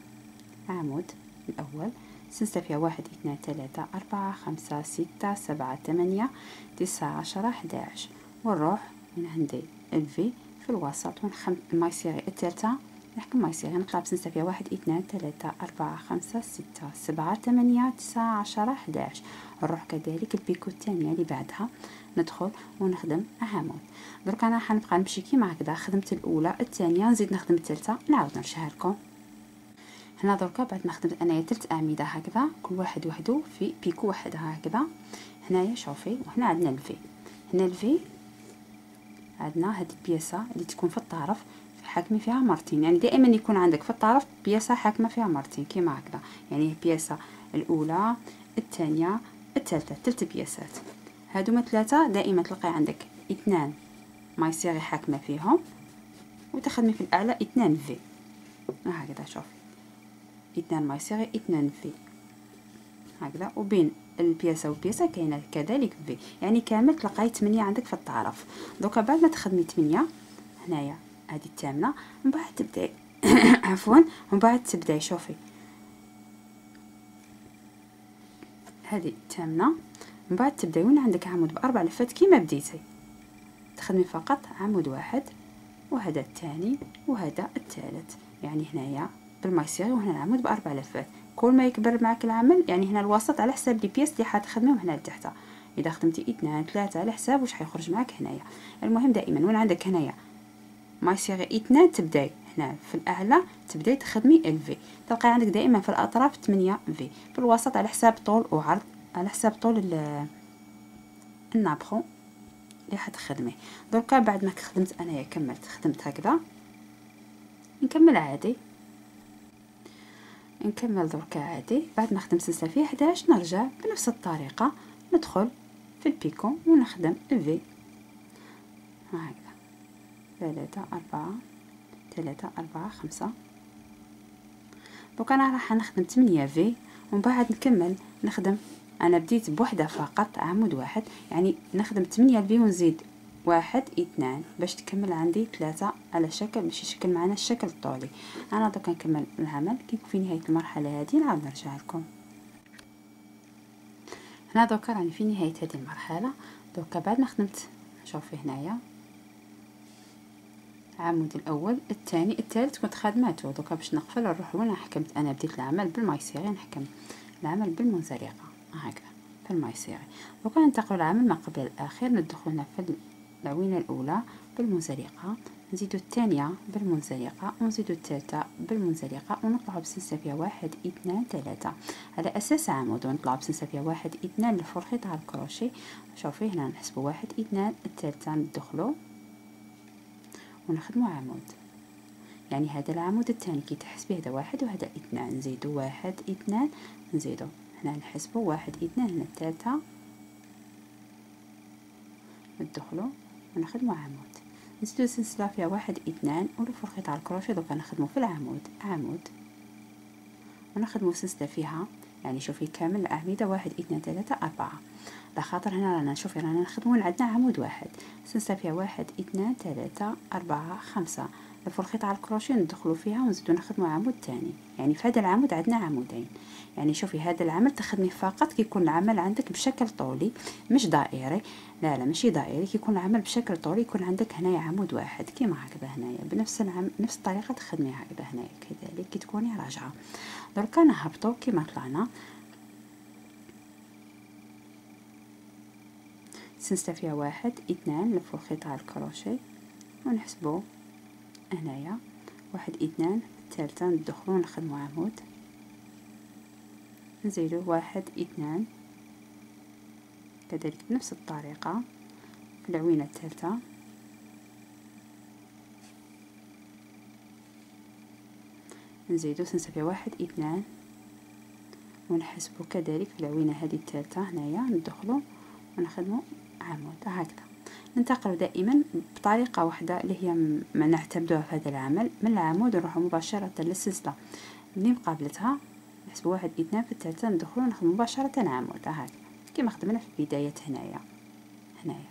عمود الأول. سلسله فيها واحد اثنان ثلاثة أربعة خمسة ستة سبعة ثمانية تسعة عشرة حداش. ونروح من عندي ال V. في الوسط ونخدم ال maille serrée الثالثة نحكم maille serrée نطلع بسلسلة فيها واحد اثنان ثلاثة أربعة خمسة ستة سبعة ثمانية تسعة عشرة حداش. نروح كذلك ال picot الثانية اللي بعدها. ندخل ونخدم عمود درك أنا حنبقى نمشي كيما هكذا. خدمت الأولى الثانية نزيد نخدم الثالثه نعاود نرجعها لكم هنا دركا بعد ما خدمت أنايا ثلاث أعمدة هكذا كل واحد وحده في picot واحد هكذا. هنايا شوفي وهنا عندنا ال V. هنا ال V عندنا هاد البياسة اللي تكون في الطرف حاكمي فيها مرتين يعني دائما يكون عندك في الطرف بياسة حاكمة فيها مرتين كيما هكذا. يعني البياسة الأولى الثانية الثالثة ثلاث بياسات. هادوما ثلاثة دائما تلقي عندك اثنان مايسيغي حاكمة فيهم وتخدمي في الأعلى اثنان في. هكذا شوفي. اثنان مايسيغي اثنان في. هكذا. وبين البياسة والبياسة كاينة كذلك في يعني كامل تلقاي 8 عندك في الطرف دوكا بعد ما تخدمي 8 هنايا هذه الثامنة من بعد تبدأي عفوا من بعد تبدأي شوفي. هذه الثامنة من بعد تبدأي وين عندك عمود باربع لفات كيما بديتي. تخدمي فقط عمود واحد وهذا الثاني وهذا الثالث. يعني هنايا بالمايسيغي وهنا العمود باربع لفات. كل ما يكبر معك العمل. يعني هنا الوسط على حساب لي بيس اللي حتخدميهم هنا لتحت إذا خدمتي إثنان ثلاثة على حساب واش حيخرج معك هنايا. المهم دائما وين عندك هنايا؟ مايسيغي إثنان تبداي هنا في الأعلى تبداي تخدمي الفي تلقاي عندك دائما في الأطراف 8 في في الوسط على حساب طول وعرض على حساب طول النابخو اللي حتخدميه دركا بعد ما خدمت أنايا كملت خدمت هكذا. نكمل عادي. نكمل دركا عادي بعد ما خدمت سلسلة 11 نرجع بنفس الطريقة. ندخل في البيكو ونخدم في هكذا. ثلاثة أربعة ثلاثة أربعة خمسة. دوكا أنا راح نخدم تمنية في ومن بعد نكمل نخدم. أنا بديت بوحدة فقط عمود واحد. يعني نخدم تمنية في ونزيد واحد اثنان باش تكمل عندي ثلاثة على شكل باش يشكل معنا الشكل الطولي. أنا دوكا نكمل العمل كي في نهاية المرحلة هذه نعاود نرجع لكم. هنا دوكا راني في نهاية هذه المرحلة. دوكا بعد ما خدمت شوفي هنايا. العمود الأول الثاني الثالث كنت خادماته دوكا باش نقفل نروح وين حكمت أنا بديت العمل بالمايسيري نحكم العمل بالمنزلقة. هكذا بالمايسيري دوكا ننتقل العمل ما قبل الأخير ندخل هنا في العوينه الأولى بالمنزلقه نزيدو الثانية بالمنزلقة ونزيدو الثالثة بالمنزلقة ونطلعو بسلسلة واحد إثنان ثلاثة. على أساس عمود ونطلعو بسلسلة واحد إثنان لفرخي تاع الكروشي شوفي هنا نحسبو واحد إثنان الثالثة ندخلو. ونخدمو عمود يعني هذا العمود الثاني كي تحسبي هذا واحد وهذا إثنان. نزيدو واحد إثنان نزيدو. هنا نحسبو واحد إثنان هنا الثالثة. ندخلو. ونخدمو عمود نزيدو سلسلة فيها واحد اثنان ولفو الخيط على الكروشيه دوكا نخدمو في العمود. عمود. ونخدمو سلسلة فيها يعني شوفي كامل الأعمدة واحد اثنان ثلاثة أربعة. لخاطر هنا رانا نشوفي رانا نخدمو عندنا عمود واحد. سلسلة فيها واحد اثنان ثلاثة أربعة خمسة. نلفو الخيط على الكروشيه ندخلو فيها ونزيدو نخدمو عمود تاني. يعني في هذا العمود عندنا عمودين. يعني شوفي هذا العمل تخدمي فقط كي يكون العمل عندك بشكل طولي مش دائري. لا لا ماشي دائري كي يكون العمل بشكل طولي يكون عندك هنايا عمود واحد كيما هكذا هنايا بنفس العم... نفس الطريقة تخدمي هكذا هنايا كذلك كي تكوني راجعة. دركا نهبطو كيما طلعنا. سلسلة فيها واحد اثنان نلفو الخيط على الكروشيه ونحسبو هنايا واحد اثنان الثالثة ندخلو نخدمو عمود نزيدو واحد اثنان. كذلك بنفس الطريقة. العوينة الثالثة. نزيدو سنسفي واحد اثنان. ونحسبو كذلك في العوينة هذه الثالثة هنايا ندخلو ونخدمو عمود هكذا. ننتقل دائما بطريقة واحدة اللي هي ما نعتمدوها في هذا العمل. من العمود نروح مباشرة للسلسلة. اللي مقابلتها نحسب واحد اثنان في الثالثة ندخلو نخدم مباشرة عمود. هكذا. كما خدمنا في البداية هنايا. هنايا.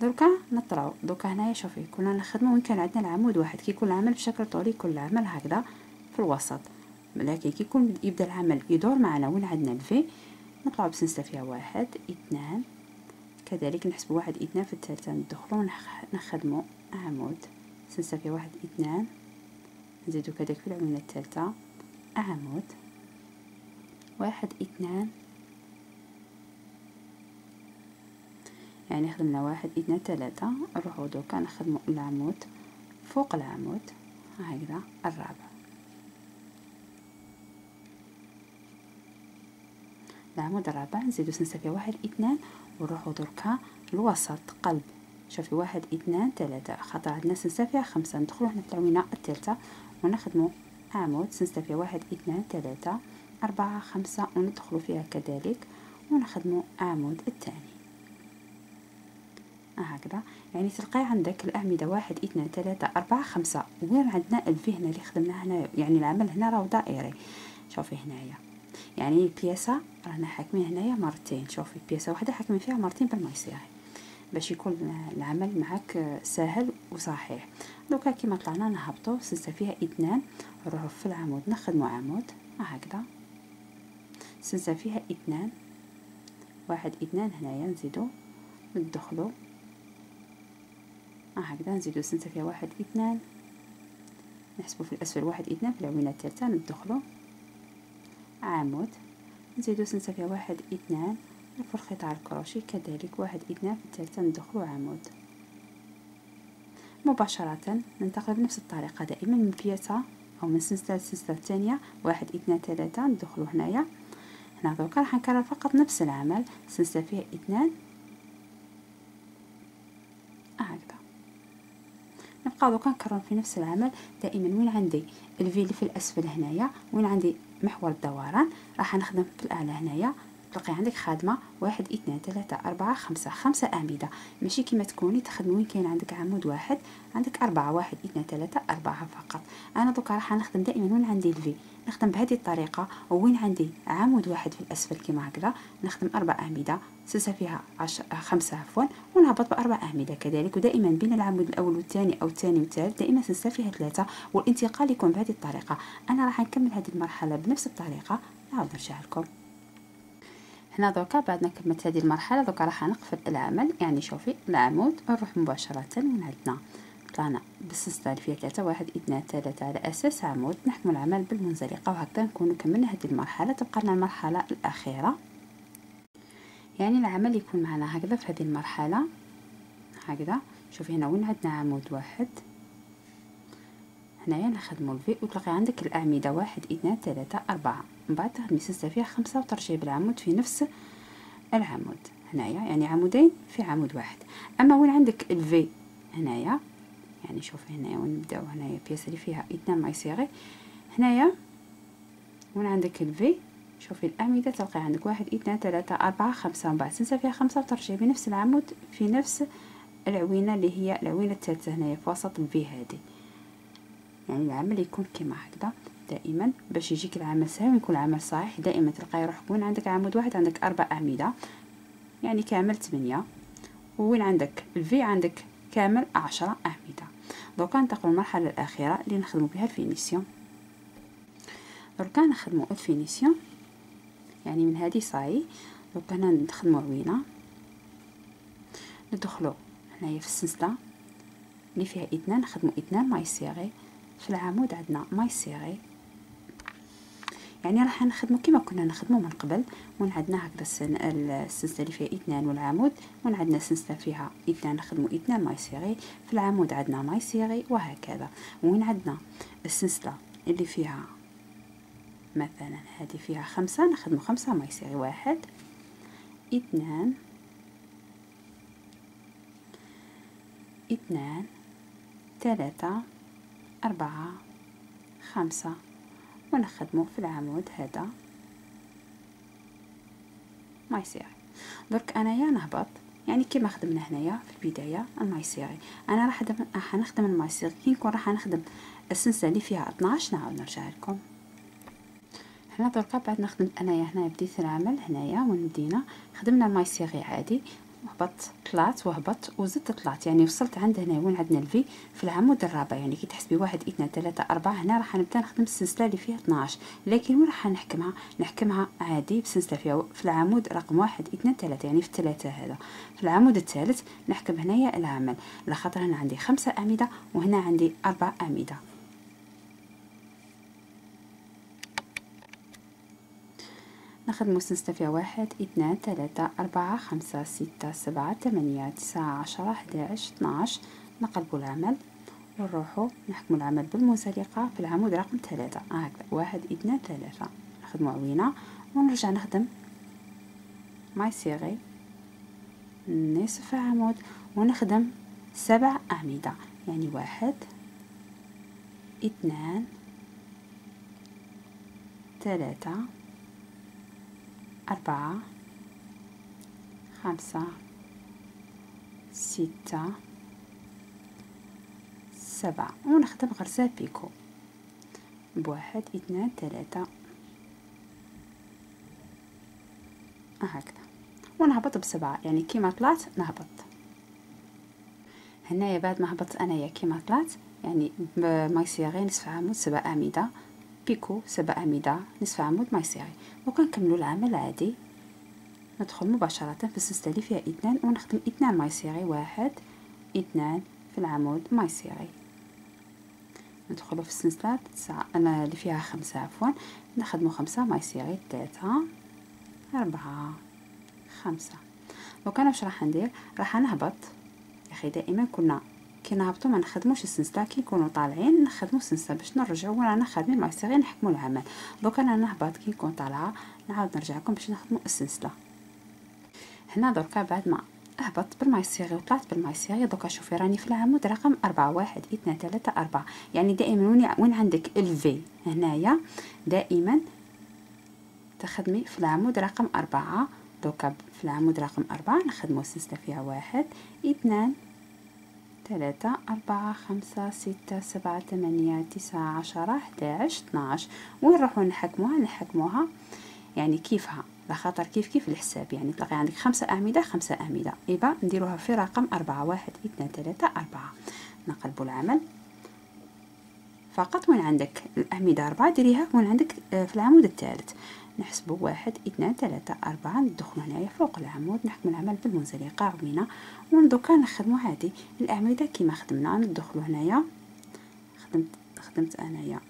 دركا نطلعو. دركا هنايا شوفي كنا نخدمو وين كان عندنا العمود واحد. كي يكون العمل بشكل طولي يكون العمل هكذا في الوسط. لكن كي يكون يبدأ العمل يدور معنا وين عندنا الفي نطلعو بسلسلة فيها واحد اثنان كذلك نحسب واحد إثنان في الثالثة ندخلو نخدمو. عمود فيها واحد إثنان. نزيدو كذلك في العمودة الثالثة. عمود واحد إثنان. يعني خدمنا واحد إثنان ثلاثة. نروحو دوكا نخدمو العمود. فوق العمود. هكذا. الرابع. العمود الرابع. نزيدو سنسة واحد إثنان. ونروحو دركا الوسط قلب. شوفي واحد اثنان ثلاثة. خاطر عندنا سنسة فيها خمسة. ندخلو هنا في العوينة الثالثة ونخدمو عمود. سنسة فيها واحد اثنان ثلاثة أربعة خمسة وندخلو فيها كذلك ونخدمو عمود الثاني. هكذا. يعني تلقاي عندك الأعمدة. واحد اثنان ثلاثة أربعة خمسة. وين عندنا الفي هنا اللي خدمنا هنا؟ يعني العمل هنا راهو دائري. شوفي هنايا. يعني البياسة رانا حاكمين هنايا مرتين. شوفي بياسة واحدة حاكمين فيها مرتين بالميسيري باش يكون العمل معك سهل وصحيح. دوكا كيما طلعنا نهبطو سلسة فيها اثنان. نروحو في العمود نخدمو عمود. هكذا. سلسة فيها اثنان. واحد اثنان هنايا نزيدو ندخلو. هكذا نزيدو سلسة فيها واحد اثنان. نحسبو في الأسفل واحد اثنان. في العوينة الثالثة ندخلو. عمود نزيدو سلسلة فيها واحد إثنان. نلفو الخيط على الكروشي كذلك. واحد إثنان في الثالثة ندخلو عمود. مباشرة ننتقل بنفس الطريقة. دائما من بيتا أو من سلسلة السلسلة الثانية. واحد اثنان ثلاثة ندخلو هنايا. هنا دوكا راح نكرر فقط نفس العمل. سلسلة فيها اثنان. هكذا. نبقى دوكا نكرر في نفس العمل. دائما وين عندي الفي اللي في الأسفل هنايا؟ وين عندي محور الدوران راح نخدم في الاعلى هنايا. تلقي عندك خادمة واحد اثنان ثلاثة أربعة خمسة خمسة أعمدة ماشي كيما تكوني تخدمي وين كاين عندك عمود واحد عندك أربعة واحد اثنان ثلاثة أربعة فقط. أنا دوكا راح نخدم دائما وين عندي الفي؟ نخدم بهذه الطريقة وين عندي عمود واحد في الأسفل كيما هكذا. نخدم أربع أعمدة سلسلة فيها عش... خمسة عفوا ونهبط بأربع أعمدة كذلك. ودائما بين العمود الأول والثاني أو الثاني والثالث دائما سلسلة فيها ثلاثة والانتقال يكون بهذه الطريقة. أنا راح نكمل هذه المرحلة بنفس الطريقة. نعاود نرجع لكم. هنا دوكا بعد ما كملت هذه المرحلة دوكا راح نقفل العمل. يعني شوفي العمود نروح مباشرة من عندنا طلعنا بالسلسله فيها ثلاثة واحد اثنان ثلاثة على أساس عمود. نحكم العمل بالمنزلقة وهكذا نكون كملنا هذه المرحلة. تبقى لنا المرحلة الأخيرة. يعني العمل يكون معنا هكذا في هذه المرحلة. هكذا. شوفي هنا وين عندنا عمود واحد. هنايا نخدمو الفي. وتلقي عندك الأعمدة واحد اثنان ثلاثة أربعة. من بعد سلسله فيها خمسة وترجعي بالعمود في نفس العمود. هنايا يعني عمودين في عمود واحد. أما وين عندك ال V هنايا يعني شوفي هنايا وين نبداو هنايا pièce اللي فيها اثنان maille serrée هنايا وين عندك ال V شوفي الأعمدة تلقي عندك واحد اثنان ثلاثة أربعة خمسة من بعد سلسلة فيها خمسة وترجعي بنفس العمود في نفس العوينة اللي هي العوينة الثالثة هنايا في وسط ال V هذه. يعني العمل يكون كما هكذا. دائما باش يجيك العمل سهل ويكون العمل صحيح. دائما تلقاي روحك وين عندك عمود واحد عندك أربع أعمدة يعني كامل ثمانية. وين عندك؟ ال V عندك كامل عشرة أعمدة. دوكا ننتقلوا للمرحلة الأخيرة اللي نخدمو بها ال finition. دوكا نخدمو ال finition يعني من هذه صاي. دوكا نخدمو عوينة ندخلو هنايا في السلسلة اللي فيها إثنان نخدمو إثنان maille serrée. في العمود عندنا maille serrée. يعني راح نخدمو كما كنا نخدمو من قبل وين عندنا هكذا السلسلة اللي فيها إثنان والعمود وين عندنا سلسلة فيها إثنان نخدمو إثنان maille serrée في العمود عندنا maille serrée وهكذا. وين عندنا السلسلة اللي فيها مثلا هذه فيها خمسة نخدمو خمسة maille serrée واحد إثنان إثنان ثلاثة أربعة خمسة. ونخدمه في العمود هذا. maille serrée درك انايا نهبط. يعني كيما خدمنا هنايا في البداية ال maille serrée أنا راح راح نخدم ال maille serrée كي نكون راح نخدم السلسلة اللي فيها 12 نعاود نرجع لكم. هنا دركا بعد نخدم أنايا هنا بديت العمل هنايا وين بدينا خدمنا ال maille serrée عادي. هبط طلعت وهبط وزدت طلعت. يعني وصلت عند هنا وين عندنا ال V في العمود الرابع يعني كي تحسبي واحد اثنان ثلاثة أربعة هنا راح نبدأ نخدم السلسلة اللي فيها 12 لكن وين راح نحكمها؟ نحكمها عادي بسلسلة فيها في العمود رقم واحد اثنان ثلاثة. يعني في الثلاثة هذا. في العمود الثالث نحكم هنايا العمل. لخاطر هنا عندي خمسة أعمدة وهنا عندي أربع أعمدة نخدمو سلسلة فيها واحد اثنان ثلاثة أربعة خمسة ستة سبعة ثمانية تسعة عشرة أحداش اثناش نقلبو العمل ونروحو نحكمو العمل بالمنزلقة في العمود رقم ثلاثة. هكذا. واحد اثنان ثلاثة. نخدمو عوينة ونرجع نخدم. ماي سيغي نصف عمود ونخدم سبع أعمدة. يعني واحد اثنان ثلاثة. أربعة خمسة ستة سبعة. ونخدم غرزة بيكو. بواحد اثنان ثلاثة. هكذا. ونهبط بسبعة. يعني كيما طلعت نهبط. هنايا بعد ما هبطت أنايا كيما طلعت. يعني بمايسيغي نصف عمود سبع اعمده بيكو سبع أعمدة نصف عمود مايسيري وكنكملو العمل عادي ندخل مباشرة في السلسلة اللي فيها اثنان ونخدم اثنان maille serrée واحد اثنان في العمود maille serrée ندخلو في السلسلة تسعة أنا اللي فيها خمسة عفوا. نخدمو خمسة maille serrée ثلاثة أربعة خمسة. وكان واش راح ندير؟ راح نهبط. يا أخي دائما كنا كي نهبطو ما نخدموش السنسله كي نكونوا طالعين نخدمو السنسله باش نرجعو ورانا خادمين maille serrée نحكمو العمل. دوك أنا نهبط كي نكون طالعة نعاود نرجع لكم باش نخدمو السنسله هنا دركا بعد ما هبط بال maille serrée وطلعت بال maille serrée دوكا شوفي راني في العمود رقم أربعة واحد اثنان ثلاثة أربعة. يعني دائما وين عندك ال V هنايا دائما تخدمي في العمود رقم أربعة. دوكا في العمود رقم أربعة نخدمو سلسلة فيها واحد اثنان ثلاثة أربعة خمسة ستة سبعة ثمانية تسعة عشرة حداعش اثناش وين نروحو نحكموها؟ نحكموها يعني كيفها لخاطر كيف كيف الحساب؟ يعني تلقي عندك خمسة أعمدة خمسة أعمدة. إيبا نديروها في رقم أربعة واحد اثنان ثلاثة أربعة. نقلبو العمل. فقط وين عندك الأعمدة أربعة؟ ديريها وين عندك آه، في العمود الثالث. نحسبو واحد اثنان ثلاثة أربعة. ندخلو هنايا فوق العمود نحكم العمل بالمنزلقة عوينة وندوكا نخدمو عادي الأعمدة كيما خدمنا ندخلو هنايا. خدمت خدمت أنايا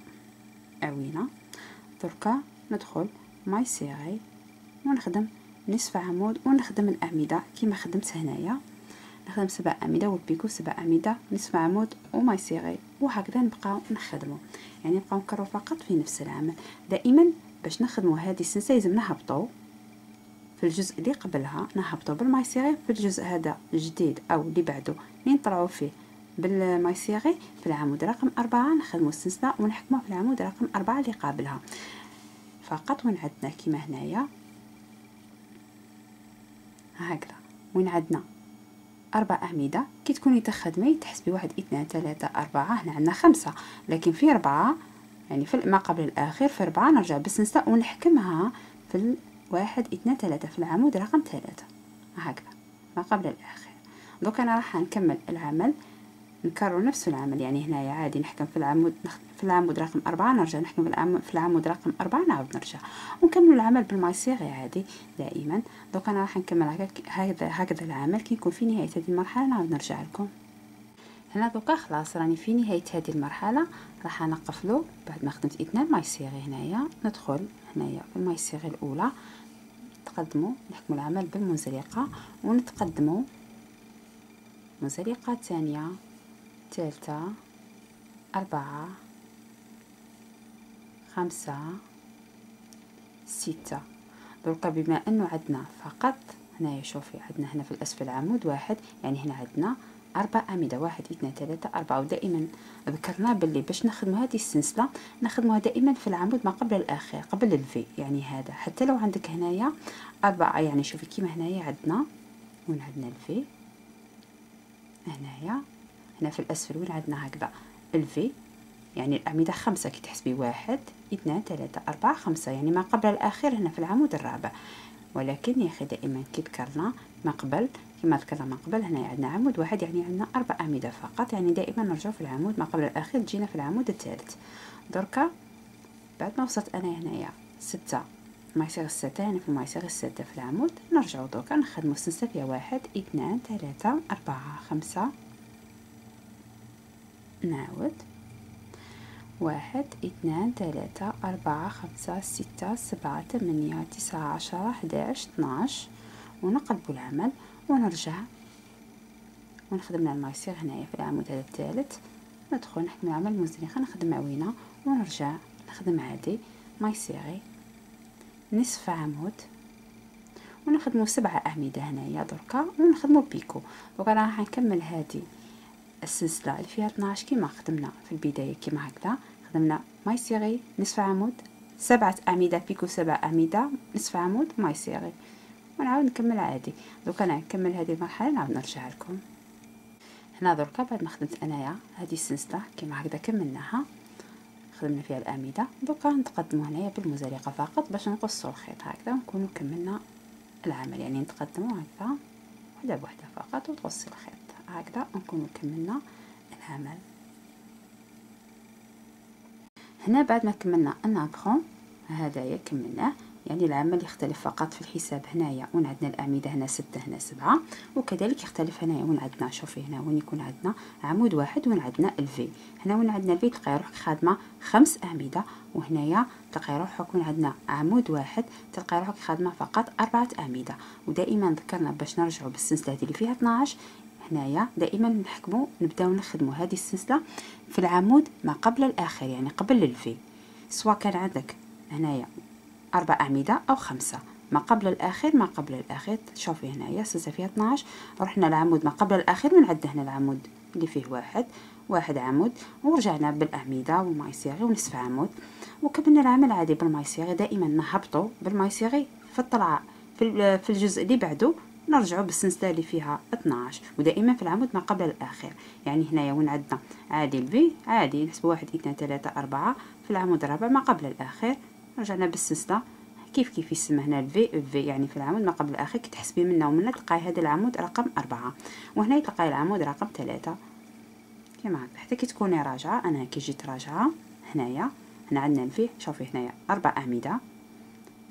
عوينة. دركا ندخل. maille serrée ونخدم نصف عمود ونخدم الأعمدة كيما خدمت هنايا. نخدم سبع أعمدة وال picot سبع أعمدة نصف عمود و maille serrée وهكذا نبقاو نخدمو. يعني نبقاو نكررو فقط في نفس العمل. دائما باش نخدمو هذه السنسلة لازم نهبطو في الجزء اللي قبلها نهبطو بال maille serrée في الجزء هذا الجديد أو اللي بعده اللي نطلعو فيه بالماي سيغي في العمود رقم أربعة نخدمو السلسلة ونحكمو في العمود رقم أربعة اللي قابلها. فقط وين عندنا كيما هنايا. هكذا. وين عندنا أربع أعمدة. كي تكوني تخدمي تحسبي واحد اثنان ثلاثة أربعة. هنا عندنا خمسة. لكن في أربعة يعني في ما قبل الأخير في أربعة نرجع بالسنسلة ونحكمها في الواحد اثنان ثلاثة في العمود رقم ثلاثة. هكذا. ما قبل الأخير. دوك أنا راح نكمل العمل. نكرر نفس العمل. يعني هنايا عادي نحكم في العمود في العمود رقم أربعة نرجع نحكم في العمود رقم أربعة نعاود نرجع. ونكمل العمل بال maille serrée عادي دائما. دوك أنا راح نكمل هكذا هكذا العمل. كي يكون في نهاية هذه المرحلة نعاود نرجع لكم. هنا دوكا خلاص راني في نهاية هذه المرحلة. راح نقفلو بعد ما خدمت اثنان maille serrée هنايا. ندخل هنايا في المايسيغي الأولى. نتقدمو نحكمو العمل بالمنزلقة ونتقدمو منزلقة ثانية ثالثة أربعة خمسة ستة. دركا بما أنه عندنا فقط هنايا شوفي عندنا هنا في الأسفل عمود واحد يعني هنا عندنا أربع أعمدة واحد اثنان ثلاثة أربعة. ودائما ذكرنا باللي باش نخدمو هذه السلسلة نخدموها دائما في العمود ما قبل الأخير قبل ال V يعني هذا. حتى لو عندك هنايا أربعة يعني شوفي كيما هنايا عندنا وين عندنا ال V؟ هنايا. هنا في الأسفل وين عندنا هكذا ال V؟ يعني الأعمدة خمسة كي تحسبي واحد اثنان ثلاثة أربعة خمسة. يعني ما قبل الأخير هنا في العمود الرابع. ولكن يا أخي دائما كي ذكرنا ما قبل كما ذكرنا من قبل هنا عندنا عمود واحد يعني عندنا أربع أعمدة فقط يعني دائما نرجع في العمود ما قبل الأخير تجينا في العمود الثالث. دركا بعد ما وصلت أنا هنايا ستة ما يصير الستة يعني في ما يصير الستة في العمود نرجعو دركا نخدمو السلسلة فيها واحد اثنان ثلاثة أربعة خمسة نعود. واحد اثنان ثلاثة أربعة خمسة ستة سبعة ثمانية تسعة عشرة حداش اثناش. ونقلبو العمل ونرجع. ونخدم ال maille serrée هنايا في العمود هذا الثالث. ندخل نحكم العمل منزلقة نخدم عوينة ونرجع نخدم عادي. maille serrée نصف عمود. ونخدمو سبعة أعمدة هنايا دركا ونخدمو picot. دوكا راح نكمل هذه السلسلة اللي فيها 12 كيما خدمنا في البداية كيما هكذا. خدمنا maille serrée نصف عمود سبعة أعمدة picot سبع أعمدة نصف عمود maille serrée ونعاود نكمل عادي. دوكا أنا نكمل هذه المرحلة نعاود نرجع لكم. هنا دركا بعد ما خدمت أنايا هذه السلسلة كيما هكذا كملناها. خدمنا فيها الأعمدة دوكا نتقدمو هنايا بالمنزلقة فقط باش نقصو الخيط هكذا ونكونو كملنا العمل. يعني نتقدمو هكذا وحدة بوحدة فقط وتقصي الخيط هكذا نكون كملنا العمل. هنا بعد ما كملنا ال napperon هدايا كملناه. يعني العمل يختلف فقط في الحساب هنايا وين عندنا الاعمده هنا ستة هنا سبعة وكذلك يختلف هنايا وين عندنا شوفي هنا وين يكون عندنا عمود واحد وين عندنا ال V. هنا وين عندنا ال V تلقاي روحك خادمة خمس اعمده وهنايا تلقاي روحك وين عندنا عمود واحد تلقاي روحك خادمة فقط أربعة اعمده ودائما ذكرنا باش نرجعوا بالسلسله اللي فيها 12 هنايا دائما نحكمو نبداو نخدمو هذه السلسله في العمود ما قبل الآخر يعني قبل الفي. سواء كان عندك هنايا أربع أعمدة أو خمسة. ما قبل الآخر ما قبل الآخر شوفي هنايا السلسله فيها 12 رحنا العمود ما قبل الآخر ونعد هنا العمود اللي فيه واحد. واحد عمود. ورجعنا بالأعمدة والمايسيغي ونصف عمود. وكملنا العمل عادي بالمايسيغي دائما نهبطوا بالمايسيغي في الطلعة في الجزء اللي بعده نرجعوا بالسلسلة اللي فيها 12 ودائما في العمود ما قبل الآخر يعني هنايا وين عندنا عادي ال V عادي. نحسب واحد اثنين ثلاثة أربعة. في العمود الرابع ما قبل الآخر رجعنا بالسلسلة. كيف كيف يسمى هنا ال V في يعني في العمود ما قبل الآخر كي تحسبي منه ومنه تلقاي هذا العمود رقم أربعة. وهنا تلقاي العمود رقم ثلاثة. هكا حتى كي تكوني راجعة أنا كي جيت راجعة هنايا هنا عندنا ال V شوفي هنايا أربع اعمده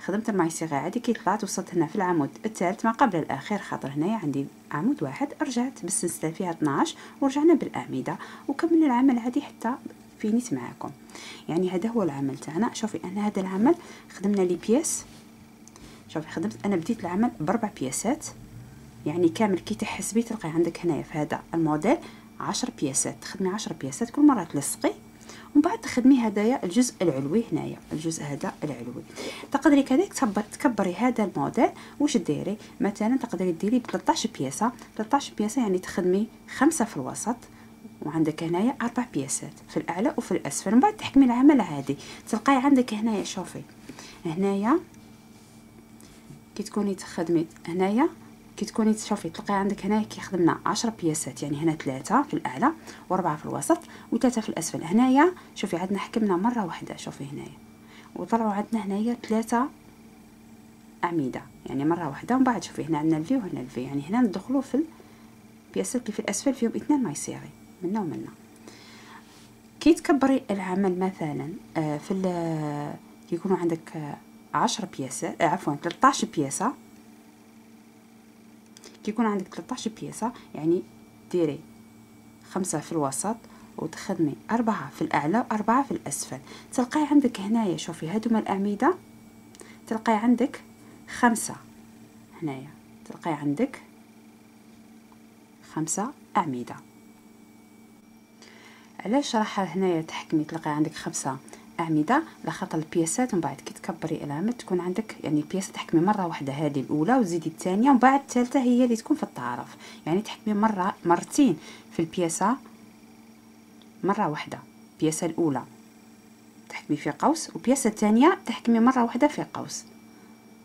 خدمت ال maille serrée عادي كي طلعت وصلت هنا في العمود الثالث ما قبل الأخير خاطر هنايا عندي عمود واحد رجعت بالسلسلة فيها 12 ورجعنا بالاعمده وكملنا العمل عادي حتى فينيت معاكم يعني هذا هو العمل تاعنا. شوفي أنا هذا العمل خدمنا les pièces شوفي خدمت أنا بديت العمل بأربع بياسات يعني كامل كي تحسبي تلقي عندك هنايا في هذا الموديل عشر بياسات تخدمي عشر بياسات كل مرة تلصقي. ومن بعد تخدمي هدايا الجزء العلوي هنايا الجزء هذا العلوي. تقدري كذلك تكبري هذا الموديل. واش ديري مثلا تقدري ديري ب 13 بياسه 13 بياسه يعني تخدمي خمسة في الوسط. وعندك هنايا أربع بياسات في الأعلى وفي الأسفل. من بعد تحكمي العمل عادي تلقاي عندك هنايا شوفي. هنايا كي تكوني تخدمي هنايا كي تكوني تشوفي تلقاي عندك هنا كي خدمنا عشرة بياسات. يعني هنا ثلاثة في الأعلى وأربعة في الوسط وثلاثة في الأسفل. هنايا شوفي عندنا حكمنا مرة واحدة. شوفي هنايا. وطلعوا عندنا هنايا ثلاثة أعمدة. يعني مرة واحدة. ومن بعد شوفي هنا عندنا ال V وهنا ال V يعني هنا ندخلوا في البياسات اللي في الأسفل فيهم اثنان ما يصيري. منا ومنا كي تكبري العمل مثلا آه، في يكونوا عندك عشرة بياسات آه، عفوا 13 بياسة. كي يكون عندك 13 بياسة يعني ديري خمسة في الوسط وتخدمي أربعة في الأعلى وأربعة في الأسفل. تلقاي عندك هنايا شوفي هادوما الأعمدة تلقاي عندك خمسة هنايا. تلقاي عندك خمسة أعمدة علاش راح هنايا تحكمي تلقاي عندك خمسة أعمدة؟ لخاطر البياسات ومن بعد كي تكبري العمد تكون عندك يعني البياسه تحكمي مرة واحدة هذه الأولى وزيدي الثانية ومن بعد الثالثة هي اللي تكون في الطرف يعني تحكمي مرة مرتين في البياسة مرة واحدة البياسه الأولى تحكمي في قوس والبياسه الثانية تحكمي مرة واحدة في قوس.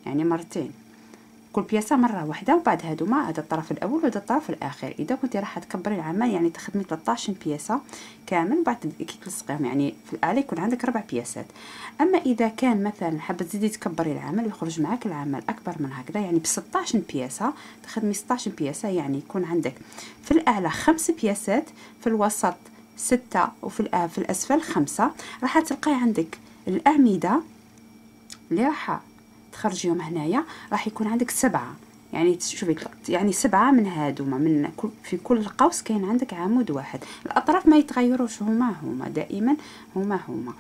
يعني مرتين. كل بياسة مرة واحدة وبعد هادوما هذا الطرف الأول وهذا الطرف الآخر. إذا كنتي راح تكبري العمل يعني تخدمي 13 بياسة كامل بعد كي تلصقيهم يعني في الآلة يكون عندك أربع بياسات. أما إذا كان مثلا حابة تزيدي تكبري العمل ويخرج معك العمل أكبر من هكذا يعني ب 16 بياسة تخدمي 16 بياسة يعني يكون عندك في الاعلى خمس بياسات في الوسط ستة وفي في الأسفل خمسة. راح تلقاي عندك الأعمدة اللي راح تخرجيهم هنايا راح يكون عندك سبعة. يعني شوفي يعني سبعة من هادوما من كل في كل قوس كاين عندك عمود واحد. الأطراف ما يتغيروش هما هما دائما هما هما.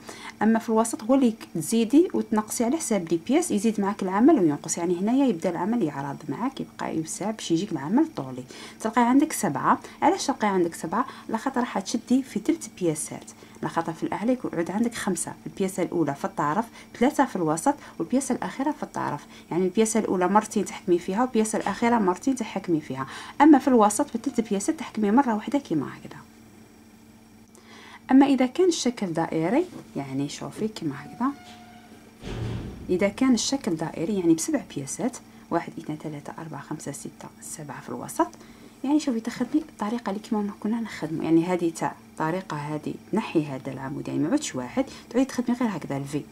أما في الوسط هو اللي تزيدي وتنقصي على حساب لي بياس يزيد معك العمل وينقص. يعني هنايا يبدأ العمل يعرض معك يبقى يوسع باش يجيك العمل طولي. تلقاي عندك سبعة. علاش تلقاي عندك سبعة؟ لاخاطر راح تشدي في ثلاث بياسات لاخاطر في الاعلى يعود عندك خمسة. البياسة الأولى في الطرف ثلاثة في الوسط والبياسة الأخيرة في الطرف. يعني البياسة الأولى مرتين تحكمي فيها والبياسة الأخيرة مرتين تحكمي فيها. أما في الوسط في ثلاث بياسات تحكمي مرة واحدة كيما هكذا. أما إذا كان الشكل دائري يعني شوفي كيما هكذا. إذا كان الشكل دائري يعني بسبع بياسات واحد اثنين ثلاثة أربعة خمسة ستة سبعة في الوسط. يعني شوفي تخدمي الطريقة اللي كيما كنا نخدمو. يعني هذه تاع الطريقة هذه نحي هذا العمود يعني ما عودش واحد. تعودي تخدمي غير هكذا ال V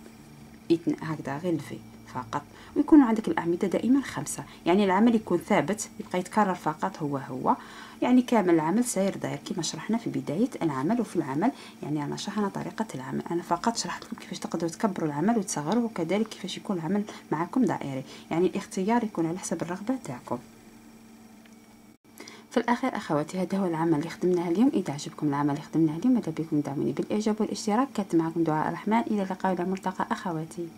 هكذا غير ال V فقط. ويكون عندك الأعمدة دائما خمسة. يعني العمل يكون ثابت يبقى يتكرر فقط هو هو. يعني كامل العمل سير داير كما شرحنا في بداية العمل وفي العمل. يعني أنا شرحنا طريقة العمل. أنا فقط شرحت لكم كيفاش تقدروا تكبروا العمل وتصغروه وكذلك كيفاش يكون العمل معكم دائري. يعني الاختيار يكون على حسب الرغبة تاعكم. في الأخير أخواتي هذا هو العمل اللي خدمناه اليوم. إذا عجبكم العمل اللي خدمناه اليوم ماذا بكم؟ دعموني بالإعجاب والاشتراك. كانت معكم دعاء الرحمن. إلى اللقاء إلى ملتقى أخواتي.